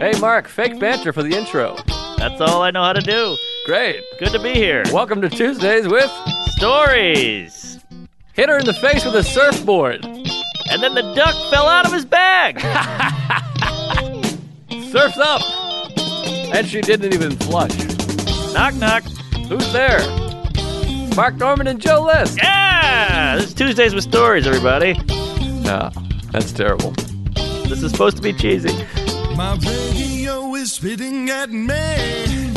Hey, Mark, fake banter for the intro. That's all I know how to do. Great. Good to be here. Welcome to Tuesdays with Stories. Hit her in the face with a surfboard. And then the duck fell out of his bag. Surf's up. And she didn't even flush. knock, knock. Who's there? Mark Normand and Joe List. Yeah! This is Tuesdays with Stories, everybody. No, that's terrible. This is supposed to be cheesy. My radio is spitting at me.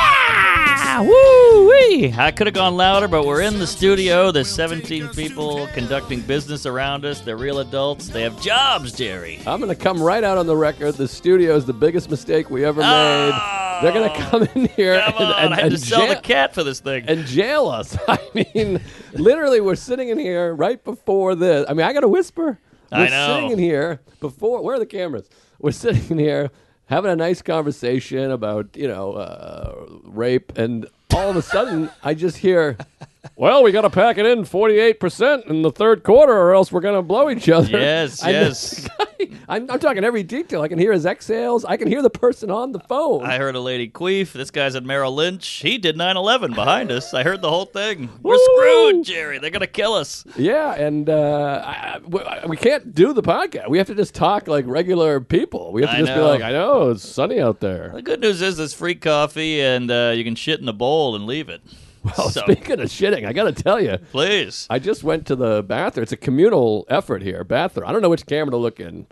Ah, woo wee! I could have gone louder, but we're in the studio. There's 17 people conducting business around us. They're real adults. They have jobs, Jerry. I'm going to come right out on the record. The studio is the biggest mistake we ever made. They're going to come in here Come on, and, and, I had and to sell ja- the cat for this thing. and jail us. I mean, literally, we're sitting in here right before this. I mean, I got to whisper. We're I know. sitting in here before. Where are the cameras? We're sitting in here having a nice conversation about you know uh, rape, and all of a sudden, I just hear. Well, we got to pack it in 48% in the third quarter, or else we're going to blow each other. Yes, And yes. guy- I'm, I'm talking every detail. I can hear his exhales. I can hear the person on the phone. I heard a lady queef. This guy's at Merrill Lynch. He did 9 11 behind us. I heard the whole thing. We're Woo! screwed, Jerry. They're going to kill us. Yeah, and uh, I, I- we- can't do the podcast. We have to just talk like regular people. We have to I just be like, I know it's sunny out there. The good news is there's free coffee and uh, you can shit in a bowl and leave it. Well, So- speaking of shitting, I got to tell you, Please. I just went to the bathroom. It's a communal effort here. Bathroom. I don't know which camera to look in.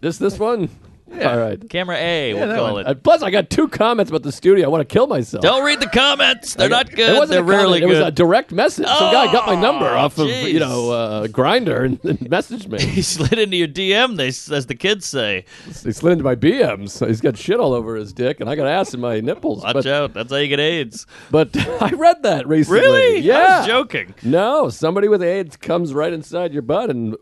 This this one. All right. Camera A, we'll that call one. it. Plus, I got two comments about the studio. I want to kill myself. Don't read the comments. They're not It good. wasn't They're a comment. rarely It was a direct message. Some guy got my number Oh, off of jeez. you know uh, Grindr and, and messaged me. he slid into your DM, they, as the kids say. he slid into my BMs. He's got shit all over his dick, and I got ass in my nipples. Watch but, out. That's how you get AIDS. but I read that recently. Really? Yeah. I was joking. No, somebody with AIDS comes right inside your butt, and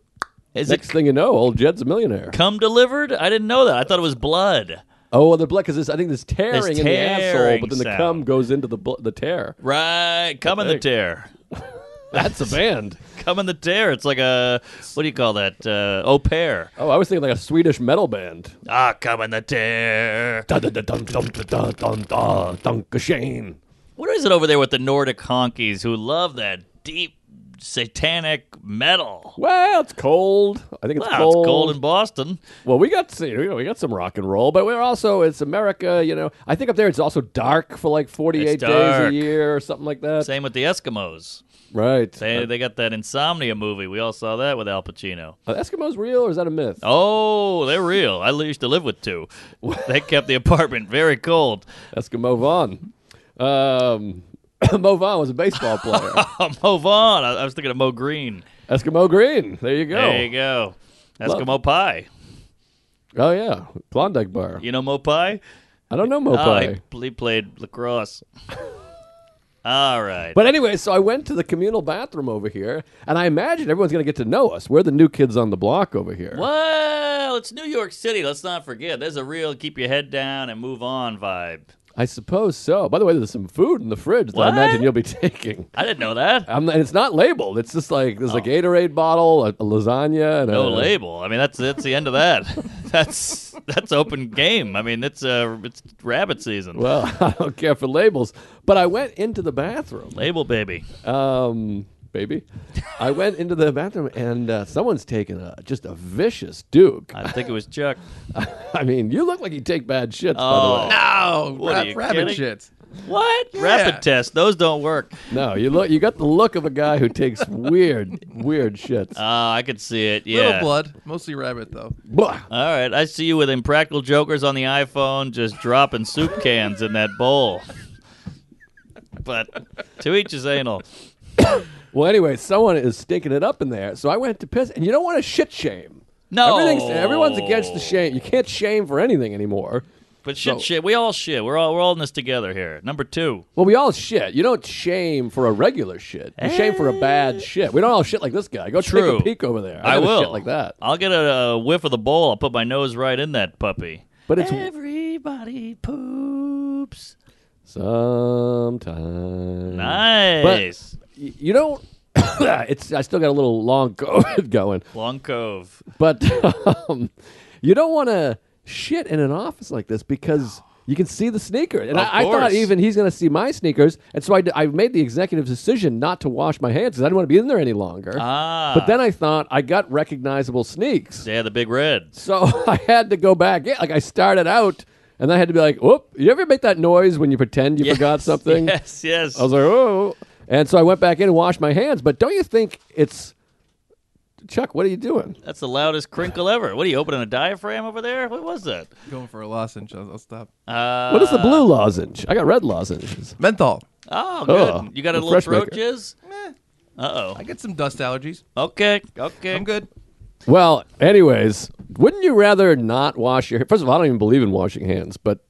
Is next it thing you know, old Jed's a millionaire. cum delivered? I didn't know that. I thought it was blood. Oh, well, the blood, because this I think there's tearing in the asshole, tearing but then the sound. cum goes into the bl- the tear. Right. Cum in the tear. That's a band. Cum in the tear. It's like a, what do you call that? Uh, au pair. Oh, I was thinking like a Swedish metal band. Ah, cum in the tear. Dun, dun, dun, dun, dun, dun, dun, dun, Dankeschön. What is it over there with the Nordic honkies who love that deep satanic metal? Well, it's cold. I think it's Wow, cold. it's cold in Boston. Well, we got see, we got some rock and roll, but we're also it's America. You know, I think up there it's also dark for like forty eight days a year or something like that. Same with the Eskimos. Right. They they got that Insomnia movie. We all saw that with Al Pacino. Are Eskimos real or is that a myth? Oh, they're real. I used to live with two. They kept the apartment very cold. Eskimo Vaughn. Um, Mo Vaughn was a baseball player. Mo Vaughn. I, I was thinking of Mo Green. Eskimo Green. There you go. There you go. Eskimo Pie. Oh yeah, Klondike Bar. You know Mo Pie? I don't know Mo Oh, Pie. he, he played lacrosse. All right. But anyway, so I went to the communal bathroom over here, and I imagine everyone's going to get to know us. We're the new kids on the block over here. well, it's New York City. Let's not forget. There's a real keep your head down and move on vibe. I suppose so. By the way, there's some food in the fridge that I What? imagine you'll be taking. I didn't know that. I'm, and it's not labeled. It's just like there's a Gatorade bottle, a, a lasagna, and Oh. No a, label. I mean, that's that's the end of that. that's that's open game. I mean, it's uh, it's rabbit season. Well, I don't care for labels, but I went into the bathroom, Label baby. um, baby. I went into the bathroom, and uh, someone's taking a just a vicious Duke. I think it was Chuck. I mean, you look like you take bad shits, Oh. by No, What ra- are you rabbit kidding? shit. What? Yeah. Rapid test. Those don't work. the way. No, you look. You got the look of a guy who takes weird, weird shits. Oh, I could see it. Yeah. Little blood, mostly rabbit though. Blah. All right. I see you with impractical jokers on the iPhone just dropping soup cans in that bowl. But to each his anal. Well, anyway, someone is stinking it up in there, so I went to piss, and you don't want to shit shame. No. Everything's, everyone's against the shame. You can't shame for anything anymore. But shit, So- shit. We all shit. We're all we're all in this together here. Number two. Well, we all shit. You don't shame for a regular shit. You shame for a bad eh. shit. We don't all shit like this guy. Go True. take a peek over there. I, never will. shit like that. I'll get a, a whiff of the bowl. I'll put my nose right in that puppy. But it's Everybody poops. sometimes. Nice. You don't. it's I still got a little long COVID going, Long Cove. but um, you don't want to shit in an office like this because you can see the sneakers. And I, I thought even he's going to see my sneakers, and so I, d- I made the executive decision not to wash my hands because I didn't want to be in there any longer. Ah. But then I thought I got recognizable sneaks. Yeah, the big red. So I had to go back. Yeah, like I started out, and I had to be like, "Whoop!" You ever make that noise when you pretend you Yes, forgot something? Yes, yes. I was like, "Oh!" And so I went back in and washed my hands. But don't you think it's Chuck? What are you doing? That's the loudest crinkle ever. What are you opening a diaphragm over there? What was that? Going for a lozenge. I'll, I'll stop. Uh, what is the blue lozenge? I got red lozenges. Menthol. Oh, good. Oh, you got a little fresh throat maker. jizz? Uh I get some dust allergies. oh. Okay. Okay. I'm good. Well, anyways, wouldn't you rather not wash your? First of all, I don't even believe in washing hands, but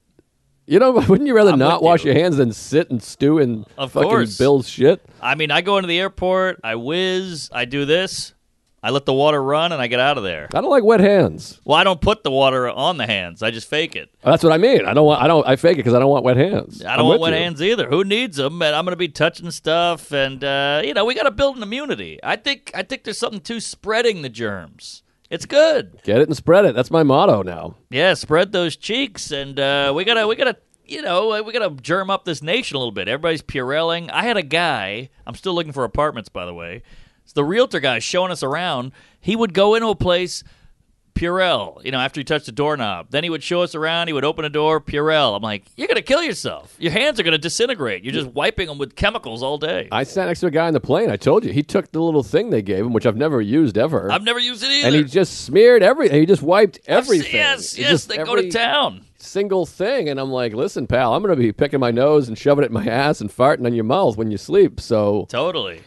you know, wouldn't you rather I'm not wash you. your hands than sit and stew in Of fucking course. Bill's shit? I mean, I go into the airport, I whiz, I do this, I let the water run, and I get out of there. I don't like wet hands. Well, I don't put the water on the hands. I just fake it. That's what I mean. I don't want. I don't. I fake it because I don't want wet hands. I I'm don't want wet you. hands either. Who needs them? And I'm going to be touching stuff, and uh, you know, we got to build an immunity. I think. I think there's something to spreading the germs. It's good. Get it and spread it. That's my motto now. Yeah, spread those cheeks, and uh, we gotta, we gotta, you know, we gotta germ up this nation a little bit. Everybody's purelling. I had a guy. I'm still looking for apartments, by the way. It's the realtor guy showing us around. He would go into a place. Purell, you know, after he touched the doorknob. Then he would show us around. He would open a door, Purell. I'm like, you're going to kill yourself. Your hands are going to disintegrate. You're just wiping them with chemicals all day. I sat next to a guy on the plane. I told you he took the little thing they gave him, which I've never used ever, I've never used it either. and he just smeared everything. He just wiped everything. Yes, yes, just they go to town. Single thing, and I'm like, listen, pal, I'm going to be picking my nose and shoving it in my ass and farting on your mouth when you sleep. So Totally.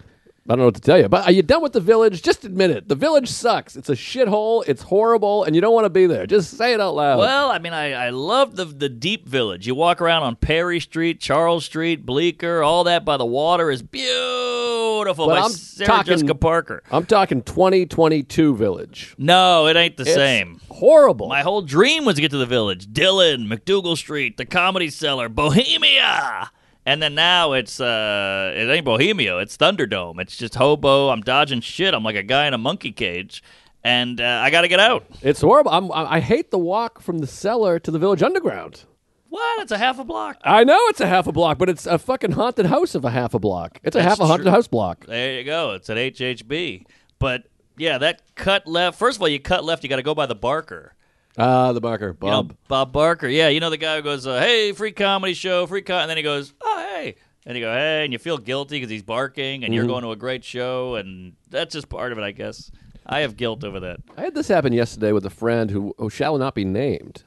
I don't know what to tell you. But are you done with the village? Just admit it. The village sucks. It's a shithole. It's horrible, and you don't want to be there. Just say it out loud. Well, I mean, I, I love the the deep village. You walk around on Perry Street, Charles Street, Bleecker, all that by the water is beautiful. But by I'm Sarah talking- Jessica Parker. I'm talking 2022 village. No, it ain't the It's same. Horrible. My whole dream was to get to the village. Dillon, MacDougal Street, the Comedy Cellar, Bohemia. And then now it's uh it ain't Bohemia, it's Thunderdome. It's just hobo. I'm dodging shit. I'm like a guy in a monkey cage. And uh, I got to get out. It's horrible. I'm, I hate the walk from the cellar to the village underground. What? It's a half a block. I know it's a half a block, but it's a fucking haunted house of a half a block. It's a That's half a haunted true. house block. There you go. It's an HHB. But yeah, that cut left. First of all, you cut left. You got to go by the Barker. Ah, the Barker, You know, Bob. Bob Barker. Yeah, you know the guy who goes, uh, "Hey, free comedy show, free co," and then he goes, "Oh, hey," and you go, "Hey," and you feel guilty because he's barking, and you're Mm-hmm. going to a great show, and that's just part of it, I guess. I have guilt over that. I had this happen yesterday with a friend who, who shall not be named.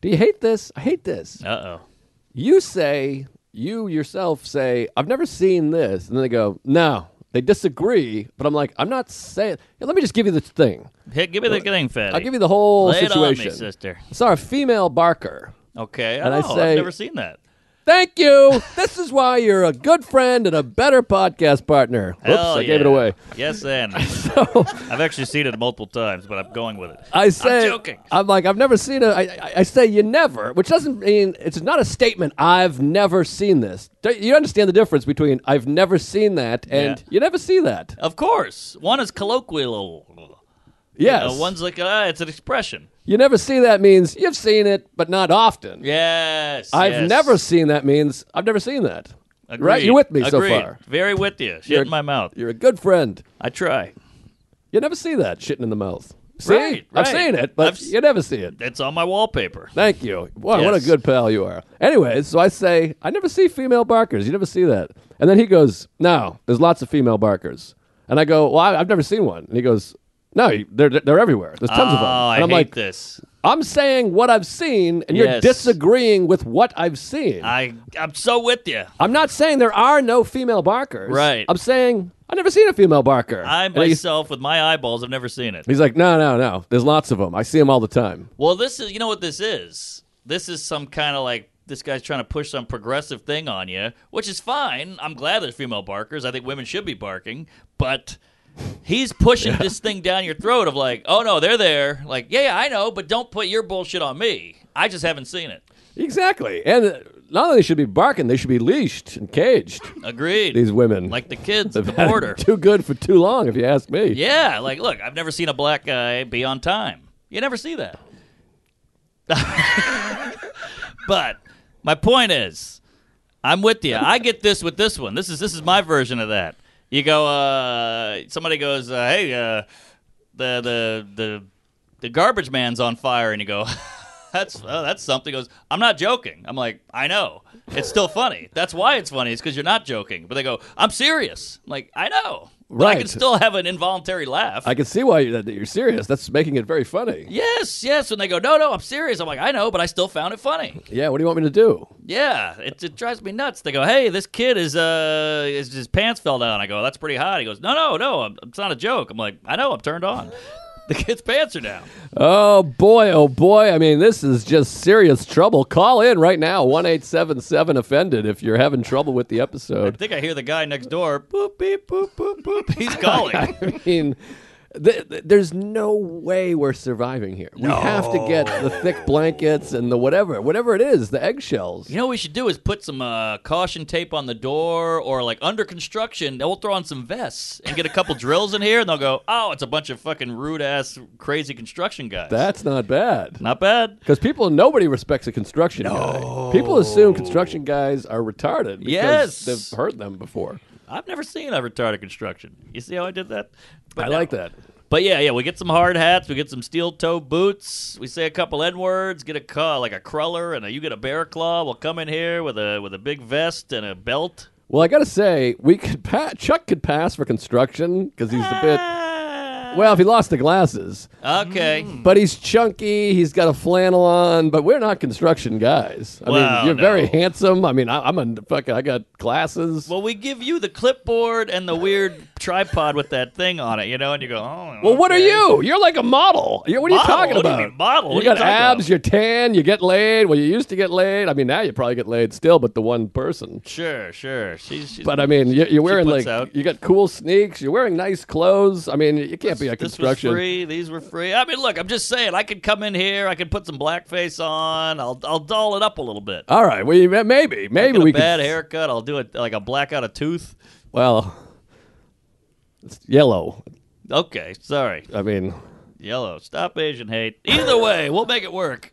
Do you hate this? I hate this. Uh oh. You say, you yourself say, I've never seen this. And then they go, no. They disagree, but I'm like, I'm not saying. Let me just give you the thing. Hey, give me the thing, fatty. I'll give you the whole Lay it on me, situation. sister. I saw a female barker. Okay. And I oh, say- I've never seen that. Thank you. this is why you're a good friend and a better podcast partner. Oops, Hell I gave it away. Yes, and So I've actually seen it multiple times, but I'm going with it. I say, joking. I'm like, I've never seen it. I, I, I say you never, which doesn't mean it's not a statement. I've never seen this. You understand the difference between I've never seen that and Yeah. you never see that. Of course, one is colloquial. Yes. You know, one's like, ah, it's an expression. You never see that means you've seen it, but not often. Yes. I've yes. never seen that means I've never seen that. Agreed. Right? You're with me so far? Very with you. Shit You're- in my mouth. You're a good friend. I try. You never see that shitting in the mouth. See? Right, I've right. seen it, but I've you never see it. It's on my wallpaper. Thank you. Wow, what a good pal you are. Anyways, so I say, I never see female barkers. You never see that. And then he goes, No, there's lots of female barkers. And I go, Well, I, I've never seen one. And he goes, No, they're they're everywhere. There's tons oh, of them. Oh, I And I'm hate like, this. I'm saying what I've seen, and you're disagreeing with what I've seen. I I'm so with you. I'm not saying there are no female barkers. Right. I'm saying I've never seen a female barker. I And myself, with my eyeballs, have never seen it. he's like, No, no, no. There's lots of them. I see them all the time. Well, this is you know what this is. This is some kind of like this guy's trying to push some progressive thing on you, which is fine. I'm glad there's female barkers. I think women should be barking, but he's pushing this thing down your throat of like, oh no, they're there. Like, yeah, yeah, I know, but don't put your bullshit on me. I just haven't seen it. Exactly. And uh, not only should be barking, they should be leashed and caged. Agreed. These women, like the kids at the border. too good for too long, if you ask me. Yeah, like look, I've never seen a black guy be on time. You never see that. but my point is, I'm with you. I get this with this one. This is this is my version of that. You go, uh, somebody goes, uh, hey, uh, the the the the garbage man's on fire, and you go. That's oh, that's something. Goes, I'm not joking. I'm like, I know. It's still funny. That's why it's funny. It's because you're not joking. But they go, I'm serious. I'm like, I know. But I can still have an involuntary laugh. I can see why you, that you're serious. That's making it very funny. Yes, yes. When they go, no, no, I'm serious. I'm like, I know, but I still found it funny. Yeah, what do you want me to do? Yeah, it, it drives me nuts. They go, hey, this kid is uh, his, his pants fell down. I go, that's pretty hot. He goes, no, no, no, it's not a joke. I'm like, I know, I'm turned on. The kid's pants are down. Oh boy, oh boy. I mean, this is just serious trouble. Call in right now, one eight seven seven offended if you're having trouble with the episode. I think I hear the guy next door. Boop, beep, boop, boop, boop. He's calling. I mean, th- th- there's no way we're surviving here. We have to get the thick blankets and the whatever, whatever it is, the eggshells. You know what we should do is put some uh, caution tape on the door, or like under construction, we'll throw on some vests and get a couple drills in here, and they'll go, "Oh, it's a bunch of fucking rude ass, crazy construction guys." That's not bad. not bad. Because people, nobody respects a construction guy. People assume construction guys are retarded because Yes. they've hurt them before. I've never seen a retarded construction. You see how I did that? But I no. like that. But yeah, yeah, we get some hard hats, we get some steel toe boots, we say a couple N words, get a ca- like a cruller, and a, you get a bear claw. We'll come in here with a with a big vest and a belt. Well, I got to say, we could pa- Chuck could pass for construction because he's a bit. Ah, Well, if he lost the glasses, okay. Mm. but he's chunky. He's got a flannel on. But we're not construction guys. I Well, mean, you're very no. handsome. I mean, I, I'm a fucking. I got glasses. Well, we give you the clipboard and the weird tripod with that thing on it, you know, and you go, oh. Well, what are okay." you? You're like a model. You're, what are you Model? talking What do you about? mean model? You What are you got talking abs. about? You're tan. You get laid. Well, you used to get laid. I mean, now you probably get laid still, but the one person. Sure, sure. She's, she's But I mean, you- you're wearing puts like out- you got cool sneaks. You're wearing nice clothes. I mean, you can't be a this was free. These were free. I mean, look, I'm just saying, I could come in here, I could put some blackface on, I'll I'll doll it up a little bit. All right, we maybe maybe Get a we bad could. haircut. I'll do it like a black out a tooth. Well, it's yellow. Okay, sorry, I mean, yellow. Stop Asian hate. Either way, we'll make it work.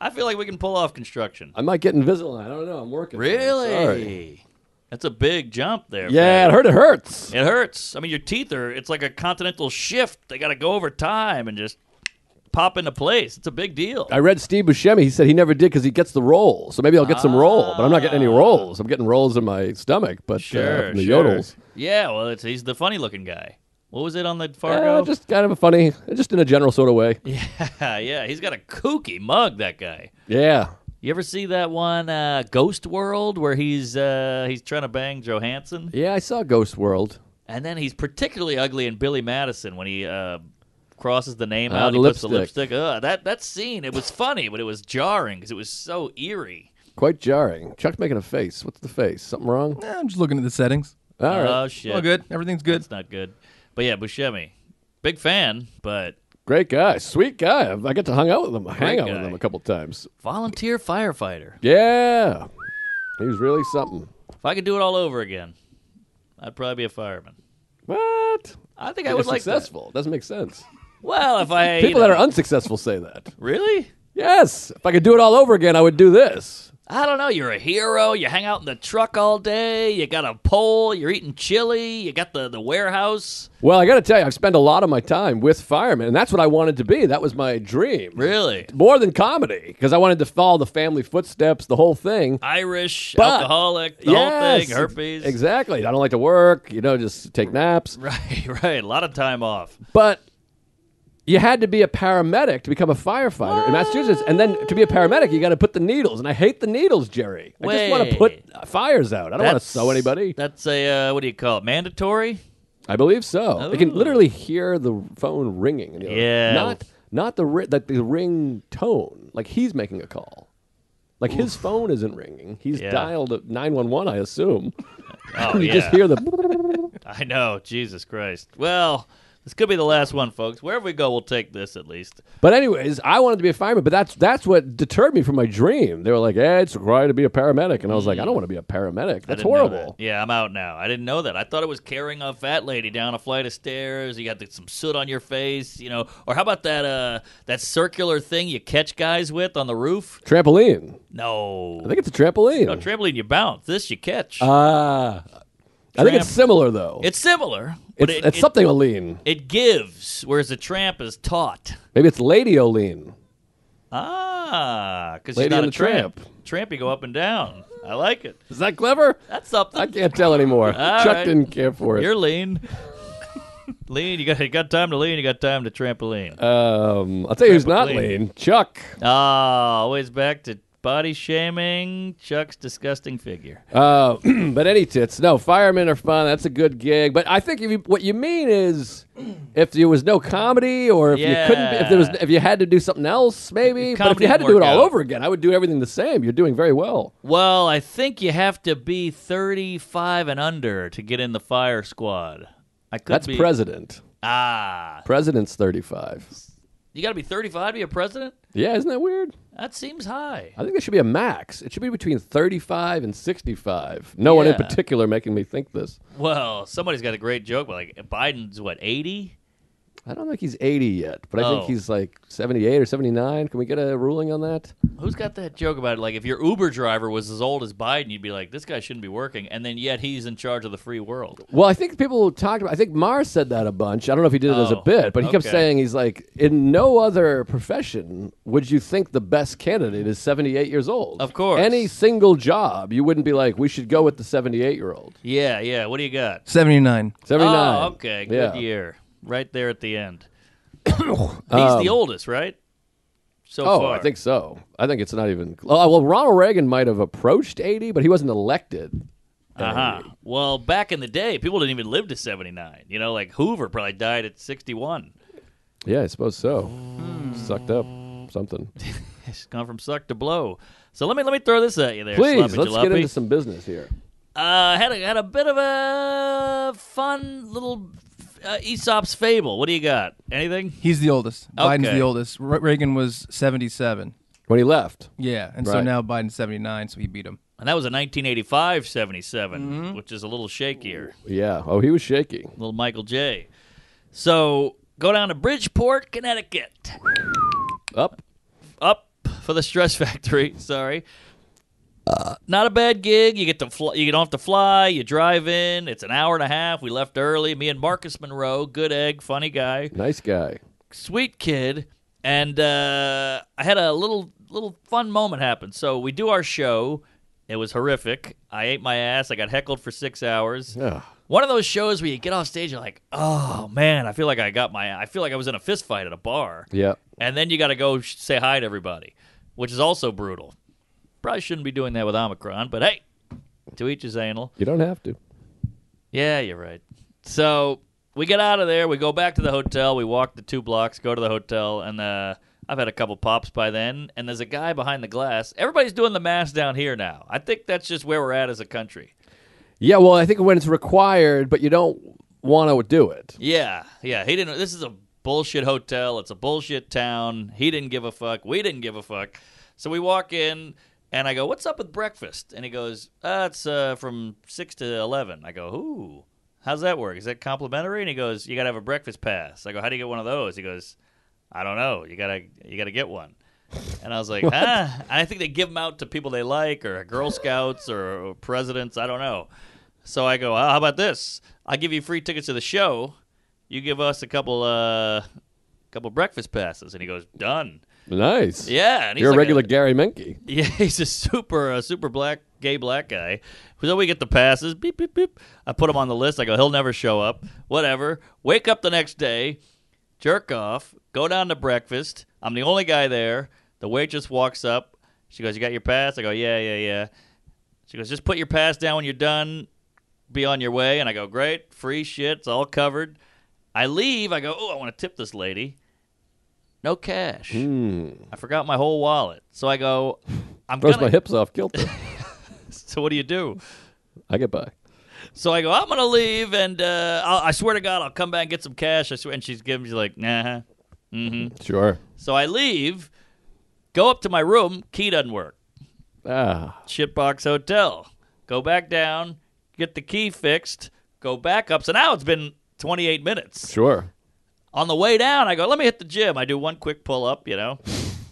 I feel like we can pull off construction. I might get Invisalign. I don't know. I'm working. Really? That's a big jump there. Yeah, Fat. it hurt. It hurts. It hurts. I mean, your teeth are. It's like a continental shift. They got to go over time and just pop into place. It's a big deal. I read Steve Buscemi. He said he never did because he gets the roll. So maybe I'll get some roll, but I'm not getting any rolls. I'm getting rolls in my stomach, but uh, Sure, from the sure. yodels. Yeah, well, it's, he's the funny looking guy. What was it on the Uh, Fargo? just kind of a funny, just in a general sort of way. yeah, yeah. He's got a kooky mug. That guy. Yeah. You ever see that one uh, Ghost World where he's uh, he's trying to bang Johansson, Yeah, I saw Ghost World. and then he's particularly ugly in Billy Madison when he uh, crosses the name Ah, out. the and he puts the lipstick. lipstick. Ugh, that that scene, it was funny, but it was jarring because it was so eerie. Quite jarring. Chuck's making a face. What's the face? Something wrong? Eh, I'm just looking at the settings. All right. Oh shit! all good. Everything's good. It's not good. But yeah, Buscemi, big fan, but Great guy. Sweet guy. I get to hang out with him. hang out with guy. him a couple times. volunteer firefighter. Yeah. He was really something. If I could do it all over again, I'd probably be a fireman. What? I think I would like that. successful. Doesn't make sense. Well, if I you People that are unsuccessful say that. really. Yes. If I could do it all over again, I would do this. I don't know. You're a hero. You hang out in the truck all day. You got a pole. You're eating chili. You got the, the warehouse. Well, I got to tell you, I've spent a lot of my time with firemen, and that's what I wanted to be. That was my dream. Really? More than comedy, because I wanted to follow the family footsteps, the whole thing. Irish, But- alcoholic, the Yes, whole thing, herpes. Exactly. I don't like to work, you know, just take naps. Right, right. A lot of time off. But you had to be a paramedic to become a firefighter in Massachusetts. And then to be a paramedic, you got to put the needles. And I hate the needles, Jerry. I just want to Wait. put uh, fires out. I don't want to That's- sew anybody. That's a, uh, what do you call it? Mandatory? I believe so. They can Ooh. literally hear the phone ringing. you know, Yeah. Not not the ri- like the ring tone. Like he's making a call. Like his phone isn't ringing. He's Yeah. dialed nine one one. I assume. Oh, you yeah. just hear the. I know. Jesus Christ. Well, This could be the last one, folks. Wherever we go, we'll take this at least. But anyways, I wanted to be a fireman, but that's that's what deterred me from my dream. They were like, "Hey, it's required to be a paramedic," and I was like, "I don't want to be a paramedic. That's horrible." that. Yeah, I'm out now. I didn't know that. I thought it was carrying a fat lady down a flight of stairs. You got the, some soot on your face, you know. Or how about that uh that circular thing you catch guys with on the roof? Trampoline. No, I think it's a trampoline. no trampoline. You bounce. This you catch. Ah, I think it's similar though. it's similar, it's, it, it's it- something lean. It gives, whereas a tramp is taught. Maybe it's ladioline. Ah, because Lady you're not and a the tramp. Tramp, you go up and down. I like it. Is that clever? That's something. I can't tell anymore. Chuck right. didn't care for it. You're lean. lean. You got you got time to lean. You got time to trampoline. um, I'll tell you who's not lean. Chuck. Ah, always back to body shaming. Chuck's disgusting figure. Uh, but any tits. No, firemen are fun. That's a good gig. But I think if you, what you mean is, if there was no comedy, or if you couldn't, if there was, if you had to do something else, maybe. but if you had to do it all out. over again, I would do everything the same. You're doing very well. Well, I think you have to be 35 and under to get in the fire squad. I could That's be president. Ah, President's 35. You got to be 35 to be a president. Yeah, isn't that weird? That seems high. I think there should be a max. It should be between 35 and 65. No one in Yeah. particular making me think this. Well, somebody's got a great joke, but like Biden's what 80? I don't think he's 80 yet, but I Oh. think he's like 78 or 79. Can we get a ruling on that? Who's got that joke about it? like if your Uber driver was as old as Biden, you'd be like, this guy shouldn't be working, and then yet he's in charge of the free world. Well, I think people talked about. I think Mars said that a bunch. I don't know if he did it as a Oh, bit, but he kept okay. saying he's like, in no other profession would you think the best candidate is 78 years old. Of course. any single job, you wouldn't be like, we should go with the 78 year old. Yeah, yeah. What do you got? 79. 79. Oh, okay, good Yeah. year. Right there at the end. he's the oldest, right? So Um, Oh, far. I think so. I think it's not even. Oh, well, Ronald Reagan might have approached 80, but he wasn't elected. Uh huh. Well, back in the day, people didn't even live to seventy nine. You know, like Hoover probably died at sixty one. Yeah, I suppose so. Sucked up something. It's gone from suck to blow. So let me let me throw this at you there. Please, let's get into some business here. Uh, had a had a bit of a fun little uh, Aesop's fable. What do you got? Anything? He's the oldest. Biden's Okay. the oldest. Re- Reagan was 77. When he left. Yeah, and so Right. now Biden's 79, so he beat him. And that was a 1985 77, Mm-hmm. which is a little shakier. Yeah. Oh, he was shaky. Little Michael J. So go down to Bridgeport, Connecticut. Up. Up for the Stress Factory. Sorry. Uh, not a bad gig. You get to fly, you don't have to fly. You drive in. It's an hour and a half. We left early. Me and Marcus Monroe, good egg, funny guy. Nice guy. sweet kid, and uh, I had a little little fun moment happen. So we do our show. It was horrific. I ate my ass. I got heckled for six hours. Yeah. One of those shows where you get off stage, you're like, oh man, I feel like I got my, I feel like I was in a fist fight at a bar, Yeah. and then you got to go sh- say hi to everybody, which is also brutal. Probably shouldn't be doing that with Omicron, but hey, to each his anal. You don't have to. Yeah, you're right. So we get out of there. We go back to the hotel. We walk the two blocks, go to the hotel, and uh, I've had a couple pops by then. And there's a guy behind the glass. Everybody's doing the mask down here now. I think that's just where we're at as a country. Yeah, well, I think when it's required, but you don't want to do it. Yeah, yeah. He didn't. This is a bullshit hotel. It's a bullshit town. He didn't give a fuck. We didn't give a fuck. So we walk in, and I go, "What's up with breakfast?" And he goes, uh, "It's uh, from six to 11. I go, "Ooh, how's that work? Is that complimentary?" And he goes, "You got to have a breakfast pass." I go, "How do you get one of those?" He goes, "I don't know. You gotta, you gotta get one." And I was like, "Ah." And I think they give them out to people they like, or Girl Scouts, or, or presidents. I don't know. So I go, "Ah, "How about this? I'll give you free tickets to the show. You give us a couple, uh, couple breakfast passes." And he goes, "Done." Nice. Yeah, and he's You're a like regular Gary Menke. yeah, he's a super, uh, super black, gay black guy. So we get the passes. Beep, beep, beep. I put him on the list. I go, he'll never show up. Whatever. Wake up the next day, jerk off, go down to breakfast. I'm the only guy there. The waitress walks up. She goes, "You got your pass?" I go, "Yeah, yeah, yeah." She goes, "Just put your pass down when you're done. Be on your way." And I go, "Great, free shit. It's all covered." I leave. I go, "Oh, I want to tip this lady." No cash. Hmm. I forgot my whole wallet. So I go, I'm Throws gonna. my hips off kilter. So what do you do? I get by. So I go, I'm gonna leave, and uh, I'll, I swear to God, I'll come back and get some cash. I swear. And she's giving, she's like, nah. Sure. So I leave, go up to my room, key doesn't work. Ah, Shitbox Hotel. Go back down, get the key fixed, go back up. So now it's been 28 minutes. sure. On the way down, I go, let me hit the gym. I do one quick pull up, you know.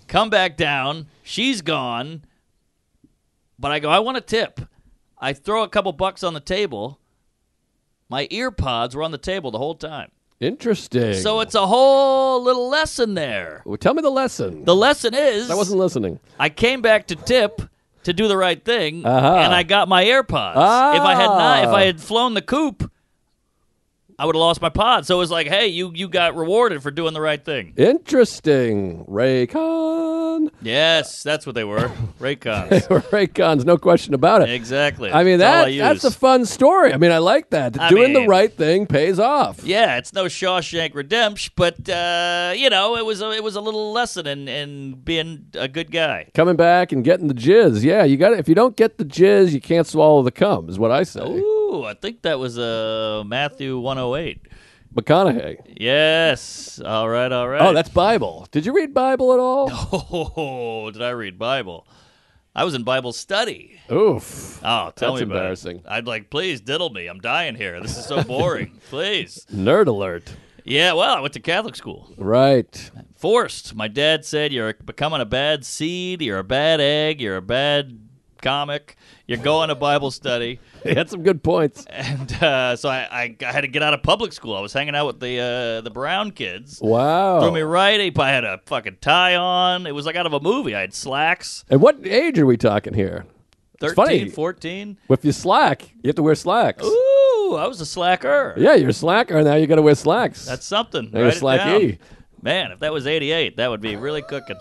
Come back down. She's gone. But I go, I want a tip. I throw a couple bucks on the table. My ear pods were on the table the whole time. Interesting. So it's a whole little lesson there. Well, tell me the lesson. The lesson is I wasn't listening. I came back to tip to do the right thing, Uh-huh. and I got my AirPods. Ah. If I had not, if I had flown the coop, I would have lost my pod. So it was like, hey, you you got rewarded for doing the right thing. Interesting. Raycon. Yes, that's what they were, Raycons. they were Raycons, no question about it. exactly. I mean That's that I that's a fun story. I mean, I like that. I Doing the right thing pays off. Yeah, it's no Shawshank Redemption, but uh, you know, it was a, it was a little lesson in in being a good guy. Coming back and getting the jizz. Yeah, you got. If you don't get the jizz, you can't swallow the cum. Is what I say. Ooh, I think that was uh, Matthew 108. McConaughey. Yes. All right, all right. Oh, that's Bible. Did you read Bible at all? Oh, did I read Bible? I was in Bible study. Oof. Oh, tell That's me about it. embarrassing. I'd like, please diddle me. I'm dying here. This is so boring. please. Nerd alert. Yeah, well, I went to Catholic school. Right. Forced. My dad said, You're becoming a bad seed. You're a bad egg. You're a bad comic. You're going to Bible study. He had some good points. And uh, so I, I, I had to get out of public school. I was hanging out with the uh, the Brown kids. Wow. Threw me right. I had a fucking tie on. It was like out of a movie. I had slacks. And what age are we talking here? It's 13, funny. 14. If you slack, you have to wear slacks. Ooh, I was a slacker. Yeah, you're a slacker. Now you got to wear slacks. That's something. You're a Write it slackee. down. Man, if that was 88, that would be really cooking.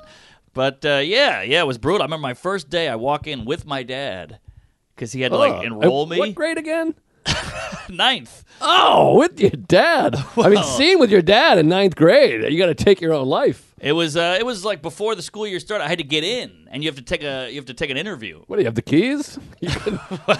But uh, yeah, yeah, it was brutal. I remember my first day, I walk in with my dad because he had to like enroll me. What grade again? Ninth. Oh, with your dad. I mean, seeing with your dad in ninth grade, you got to take your own life. It was uh, it was like before the school year started. I had to get in, and you have to take a you have to take an interview. What do you have the keys? You can-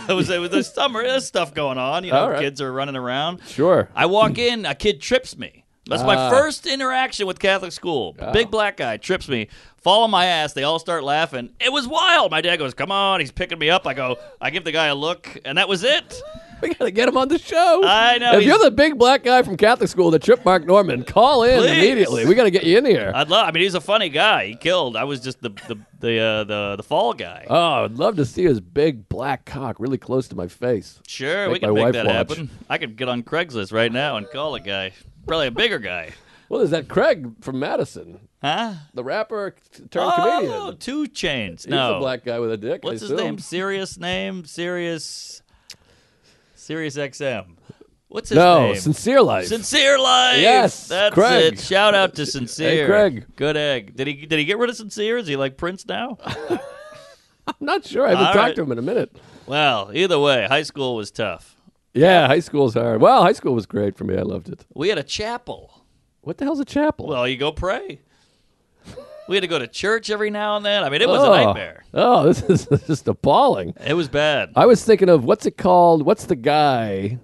it was it was the summer. There's stuff going on. You know, All right. kids are running around. sure. I walk in, a kid trips me. That's my Ah. first interaction with Catholic school. Big black guy trips me, fall on my ass. They all start laughing. It was wild. My dad goes, "Come on!" He's picking me up. I go, I give the guy a look, and that was it. We got to get him on the show. I know, If he's- you're the big black guy from Catholic school that tripped Mark Normand, call in Please. immediately. We got to get you in here. I'd love. I mean, he's a funny guy. He killed. I was just the the the uh, the, the fall guy. oh, I'd love to see his big black cock really close to my face. sure, make we can my make wife that watch. happen. I could get on Craigslist right now and call a guy. Probably a bigger guy. Well, there's that Craig from Madison, Huh? the rapper turned Oh, comedian. two chains. He's no. a black guy with a dick. I What's his assume. name? Serious name? Serious. Serious XM. What's his name? No, name? Sincere Life. Sincere Life. Yes, that's Craig. it. Shout out to Sincere. Hey, Craig. Good egg. Did he did he get rid of Sincere? Is he like Prince now? I'm not sure. I haven't All talked right. to him in a minute. well, either way, high school was tough. Yeah, high school's hard. Well, high school was great for me. I loved it. We had a chapel. What the hell's a chapel? Well, you go pray. We had to go to church every now and then. I mean, it was oh. a nightmare. Oh, this is just appalling. It was bad. I was thinking of what's it called? What's the guy?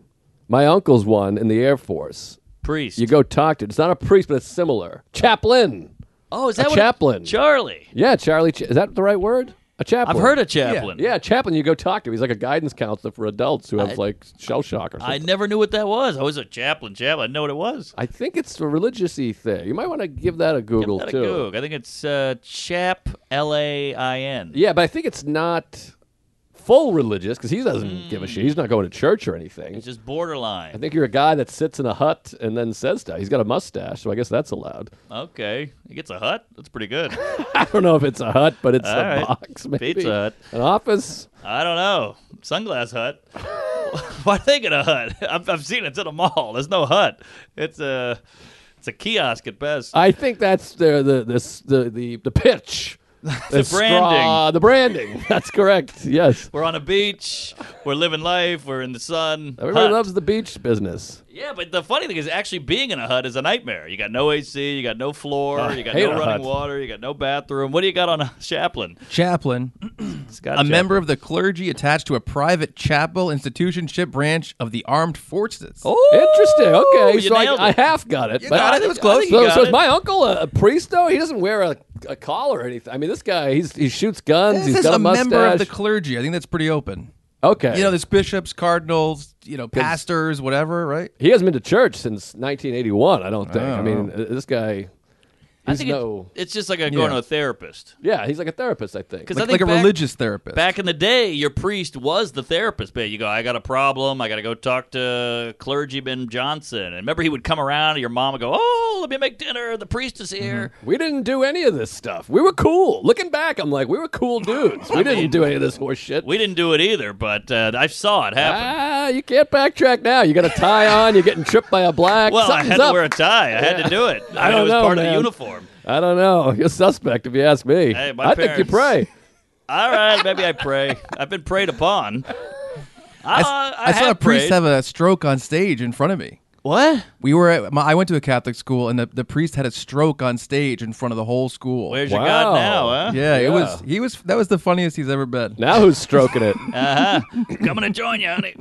My uncle's one in the Air Force. Priest. You go talk to. It's not a priest, but it's similar. Chaplain. oh, is that a what chaplain. Charlie. Yeah, Charlie. Is that the right word? A chaplain. I've heard of chaplain. Yeah, chaplain. You go talk to. He's like a guidance counselor for adults who have I- like shell shock or I never knew what that was. I was a chaplain. Chaplain. I didn't know what it was. I think it's a religious-y thing. You might want to give that a Google too. a Goog. I think it's uh, Chap L A I N. Yeah, but I think it's not full religious because he doesn't give a shit. He's not going to church or anything. It's just borderline. I think you're a guy that sits in a hut and then says stuff. He's got a mustache, so I guess that's allowed. Okay, he gets a hut. That's pretty good. I don't know if it's a hut, but it's All a right. box, maybe. Pizza Hut. An office. I don't know. Sunglass hut. Why they get a hut? I've, I've seen it. It's in a mall. There's no hut. It's a it's a kiosk at best. I think that's the the this the the, the pitch. The branding. the branding. That's correct. Yes. We're on a beach. We're living life. We're in the sun. Everybody Hut. loves the beach business. Yeah, but the funny thing is, actually being in a hut is a nightmare. You got no AC, you got no floor, I you got no running hut. water, you got no bathroom. What do you got on a chaplain? Chaplain Scott a Chapel. member of the clergy attached to a private chapel institution ship branch of the armed forces. Oh, Interesting. Okay, oh, you so nailed I, I half got it. but got I, it. It was close. So, so is my uncle a, a priest though? He doesn't wear a, a collar or anything. I mean, this guy he's he shoots guns. This he's is got a, a member of the clergy. I think that's pretty open. Okay. You know, there's bishops, cardinals, you know, pastors, whatever, right? he hasn't been to church since 1981. I don't think. I Oh. mean, this guy. I He's think it- it's just like a, going Yeah. to a therapist. yeah, he's like a therapist. I think. 'Cause I Like, think like a back- religious therapist. Back in the day, your priest was the therapist. But you go, I got a problem. I got to go talk to clergyman Johnson. And remember, he would come around, and your mom would go, "Oh, let me make dinner. The priest is here." We didn't do any of this stuff. We were cool. Looking back, I'm like, we were cool dudes. We didn't do any of this horse shit. We didn't do it either, but uh, I saw it happen. Ah, you can't backtrack now. You got a tie on. You're getting tripped by a black. well, I Something's had to up. wear a tie. I had to do it. I don't it was know, part of man. the uniform. I don't know. You're suspect if you ask me. Hey, my I think you pray. All right, maybe I pray. I've been preyed upon. I, I, saw a priest prayed. have a stroke on stage in front of me. what? We were at, my, I went to a Catholic school, and the, the priest had a stroke on stage in front of the whole school. Where's your Wow. God now? Huh? yeah, Yeah. it was. He was. That was the funniest he's ever been. Now who's stroking it? Uh huh. Coming to join you, honey.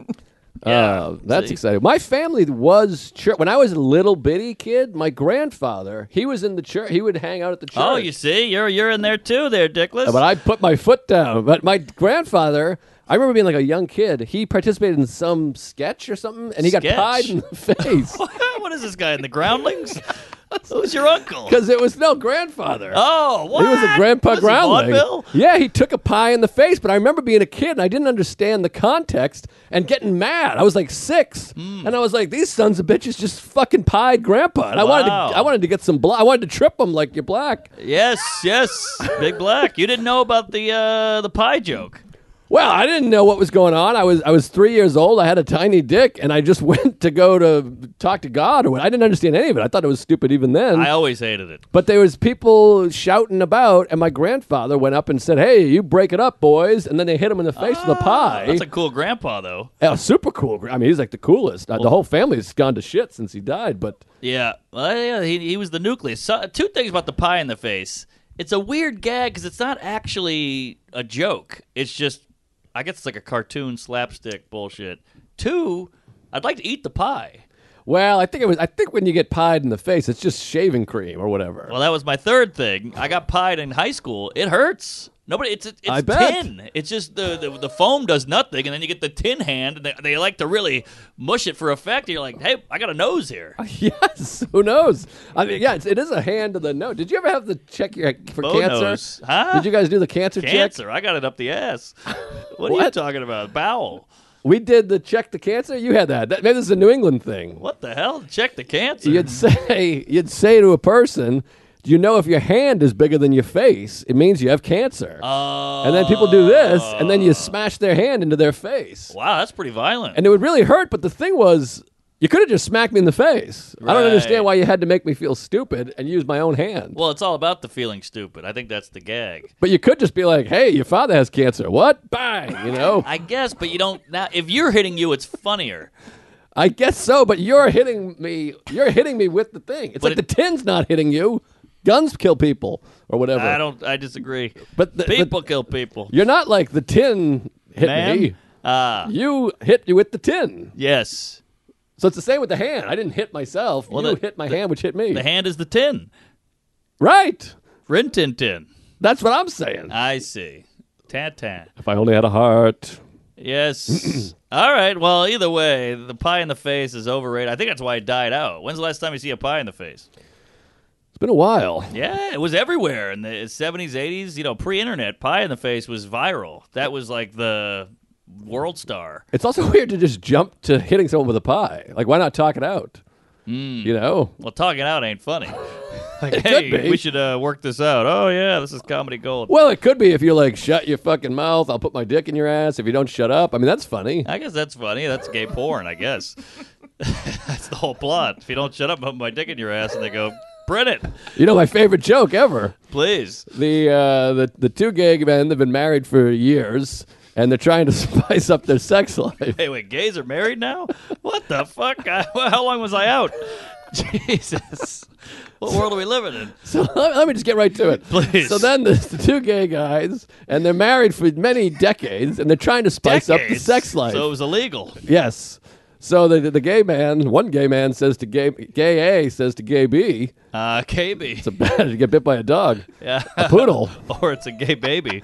Uh, that's see? exciting. My family was church when I was a little bitty kid. My grandfather, he was in the church. He would hang out at the church. Oh, you see, you're you're in there too, there, Dickless. But I put my foot down. But my grandfather, I remember being like a young kid. He participated in some sketch or something, and he got Sketch? pied in the face what is this guy in the groundlings? Who's your uncle? because it was no grandfather. Oh, what? He was a grandpa Was groundling. Yeah, he took a pie in the face, but I remember being a kid and I didn't understand the context and getting mad. I was like six, Hmm. and I was like, "These sons of bitches just fucking pied grandpa." And I wanted to, I wanted to get some blood. I wanted to trip him like you're black. Yes, yes, Big Black. You didn't know about the uh, the pie joke. Well, I didn't know what was going on. I was I was three years old. I had a tiny dick, and I just went to go to talk to God. Or what. I didn't understand any of it. I thought it was stupid even then. I always hated it. But there was people shouting about, and my grandfather went up and said, "Hey, you break it up, boys!" And then they hit him in the face with a pie. That's a cool grandpa, though. Yeah, super cool. I mean, he's like the coolest. Uh, the whole family's gone to shit since he died. But Yeah, well, yeah, he, he was the nucleus. So, two things about the pie in the face. It's a weird gag because it's not actually a joke. It's just, I guess it's like a cartoon slapstick bullshit. Two, I'd like to eat the pie. Well, I think it was. I think when you get pied in the face, it's just shaving cream or whatever. Well, that was my third thing. I got pied in high school. It hurts. Nobody. It's it's I bet. tin. It's just the, the the foam does nothing, and then you get the tin hand, and they, they like to really mush it for effect. And you're like, hey, I got a nose here. yes, who knows? I mean, yeah, it's, it is a hand to the nose. Did you ever have the check your for Bo cancer? nose. Huh? Did you guys do the cancer, check? Cancer. I got it up the ass. What, are you What? talking about? Bowel. We did the check the cancer. You had that. that maybe this is a New England thing. What the hell? Check the cancer. You'd say you'd say to a person, "Do you know if your hand is bigger than your face? It means you have cancer." Oh. and then people do this, and then you smash their hand into their face, Wow, that's pretty violent. and it would really hurt. But the thing was, you could have just smacked me in the face. I don't Right. understand why you had to make me feel stupid and use my own hand. well, it's all about the feeling stupid. I think that's the gag. But you could just be like, "Hey, your father has cancer." What? Bang! You know. I guess, but you don't. Now, if you're hitting you, it's funnier. I guess so, but you're hitting me. You're hitting me with the thing. It's But like it- the tin's not hitting you. Guns kill people or whatever. I don't. I disagree. But the- people kill people. You're not like the tin hit Man. me. Ah, You hit you with the tin. yes. So it's the same with the hand. I didn't hit myself. Well, you the- hit my hand, which hit me. The hand is the tin. right. Rin tin tin. That's what I'm saying. I see. Tat tat. if I only had a heart. Yes. All right. Well, either way, the pie in the face is overrated. I think that's why it died out. When's the last time you see a pie in the face? It's been a while. Yeah, it was everywhere in the 70s, 80s. You know, pre-internet, pie in the face was viral. That was like the world star. It's also weird to just jump to hitting someone with a pie. Like, why not talk it out? Hmm. You know? Well, talking out ain't funny. like, It hey, could be. we should uh, work this out. Oh yeah, this is comedy gold. Well, it could be if you're like, shut your fucking mouth. I'll put my dick in your ass if you don't shut up. I mean, that's funny. I guess that's funny. That's gay porn, I guess. that's the whole plot. If you don't shut up, I'll put my dick in your ass, and they go, print it, You know, my favorite joke ever. please. The uh, the the two gay men they've been married for years, and they're trying to spice up their sex life. Hey, wait, gays are married now? What the fuck? I, how long was I out? Jesus. what world are we living in? So let, let me just get right to it. Please. So then there's the two gay guys, and they're married for many decades, and they're trying to spice up the Decades. sex life. So it was illegal. yes. So the the gay man, one gay man says to gay gay A says to gay B, Uh, KB. "It's a bad to get bit by a dog, yeah. a poodle." or it's a gay baby.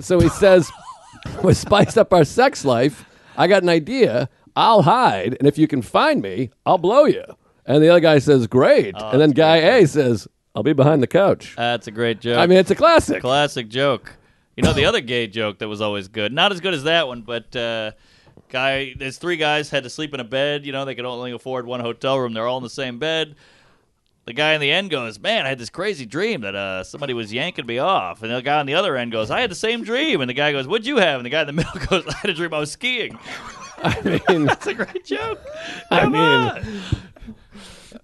So he says, "We spiced up our sex life. I got an idea. I'll hide, and if you can find me, I'll blow you." And the other guy says, "Great." Oh, and then guy A says, "I'll be behind the couch." That's a great joke. I mean, it's a classic. Classic joke. You know the other gay joke that was always good. Not as good as that one, but uh, guy. There's three guys had to sleep in a bed. You know they could only afford one hotel room. They're all in the same bed. The guy in the end goes, "Man, I had this crazy dream that uh, somebody was yanking me off." And the guy on the other end goes, "I had the same dream." And the guy goes, "What'd you have?" And the guy in the middle goes, "I had a dream I was skiing." I mean, That's a great joke. I Come mean, on.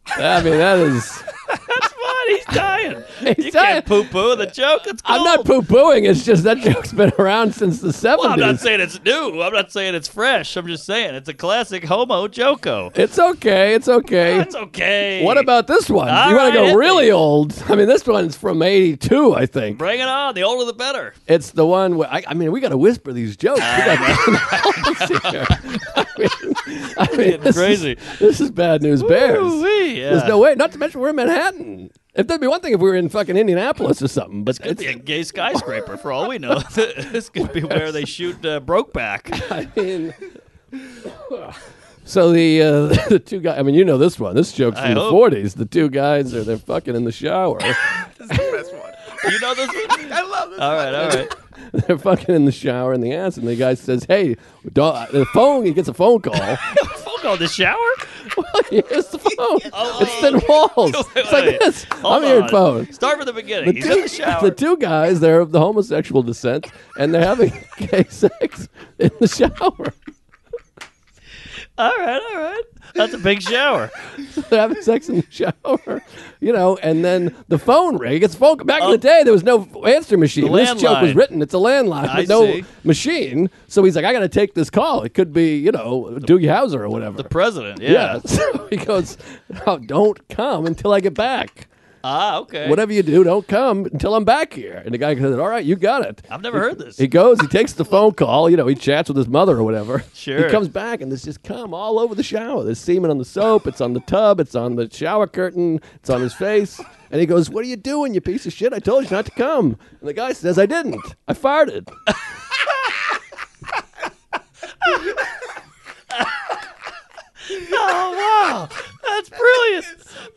I mean that is. That's fine. He's dying. He's you dying. can't poo-poo the joke. It's cool. I'm not poo pooing. It's just that joke's been around since the 70s. Well, I'm not saying it's new. I'm not saying it's fresh. I'm just saying it's a classic homo joko. it's okay. It's okay. It's okay. What about this one? All you want to right, hit go me. really old? I mean, this one's from '82, I think. Bring it on. The older the better. It's the one where I, I mean, we got to whisper these jokes. We got. I mean, I mean this crazy. Is, this is bad news bears. Yeah. There's no way. Not to mention we're in Manhattan. If there'd be one thing if we were in fucking Indianapolis or something, but it's, be a gay skyscraper for all we know. this could be where they shoot uh, Brokeback. I mean. So the uh, the two guys. I mean, you know this one. This joke's from I the hope. '40s. The two guys are they're fucking in the shower. This is the best one. You know this one? I love this. All right, all right. they're fucking in the shower in the ass, and the guy says, "Hey, don't, the phone." He gets a phone call. Phone call the shower? Here's the phone. Oh, it's thin oh, walls. It's like this. Hold I'm hearing on. phone. Start from the beginning. The He's in the shower. the two guys, they're of the homosexual descent, and they're having gay sex in the shower. All right, all right. That's a big shower. they're having sex in the shower, you know, and then the phone ring. It's phone. Back in Oh. the day, there was no answer machine. The this joke was landline. written. It's a landline I with no see. machine. So he's like, I got to take this call. It could be, you know, Doogie Howser or whatever. The president, yeah. yeah. So he goes, oh, don't come until I get back. Ah, okay. Whatever you do, don't come until I'm back here. And the guy says, all right, you got it. I've never heard this. He goes, he takes the phone call, you know, he chats with his mother or whatever. Sure. He comes back and there's just cum all over the shower. There's semen on the soap, it's on the tub, it's on the shower curtain, it's on his face. And he goes, What are you doing, you piece of shit? I told you not to come. And the guy says, I didn't. I farted. Oh wow, that's brilliant!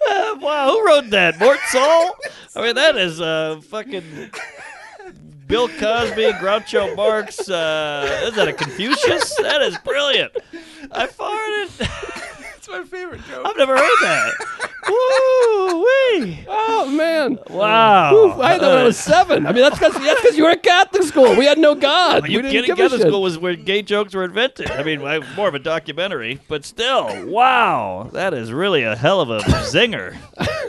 Uh, wow, who wrote that? I mean, that is uh, fucking Bill Cosby, Groucho Marx. Uh, is that a Confucius? That is brilliant. I farted. It's my favorite joke. I've never heard that. Woo wee! Oh, man. Wow. Oof, I thought I was seven. I mean, that's because that's 'cause you were at Catholic school. We had no God. Are you we didn't kidding? give Catholic school was where gay jokes were invented. I mean, I- more of a documentary, but still, wow, that is really a hell of a zinger.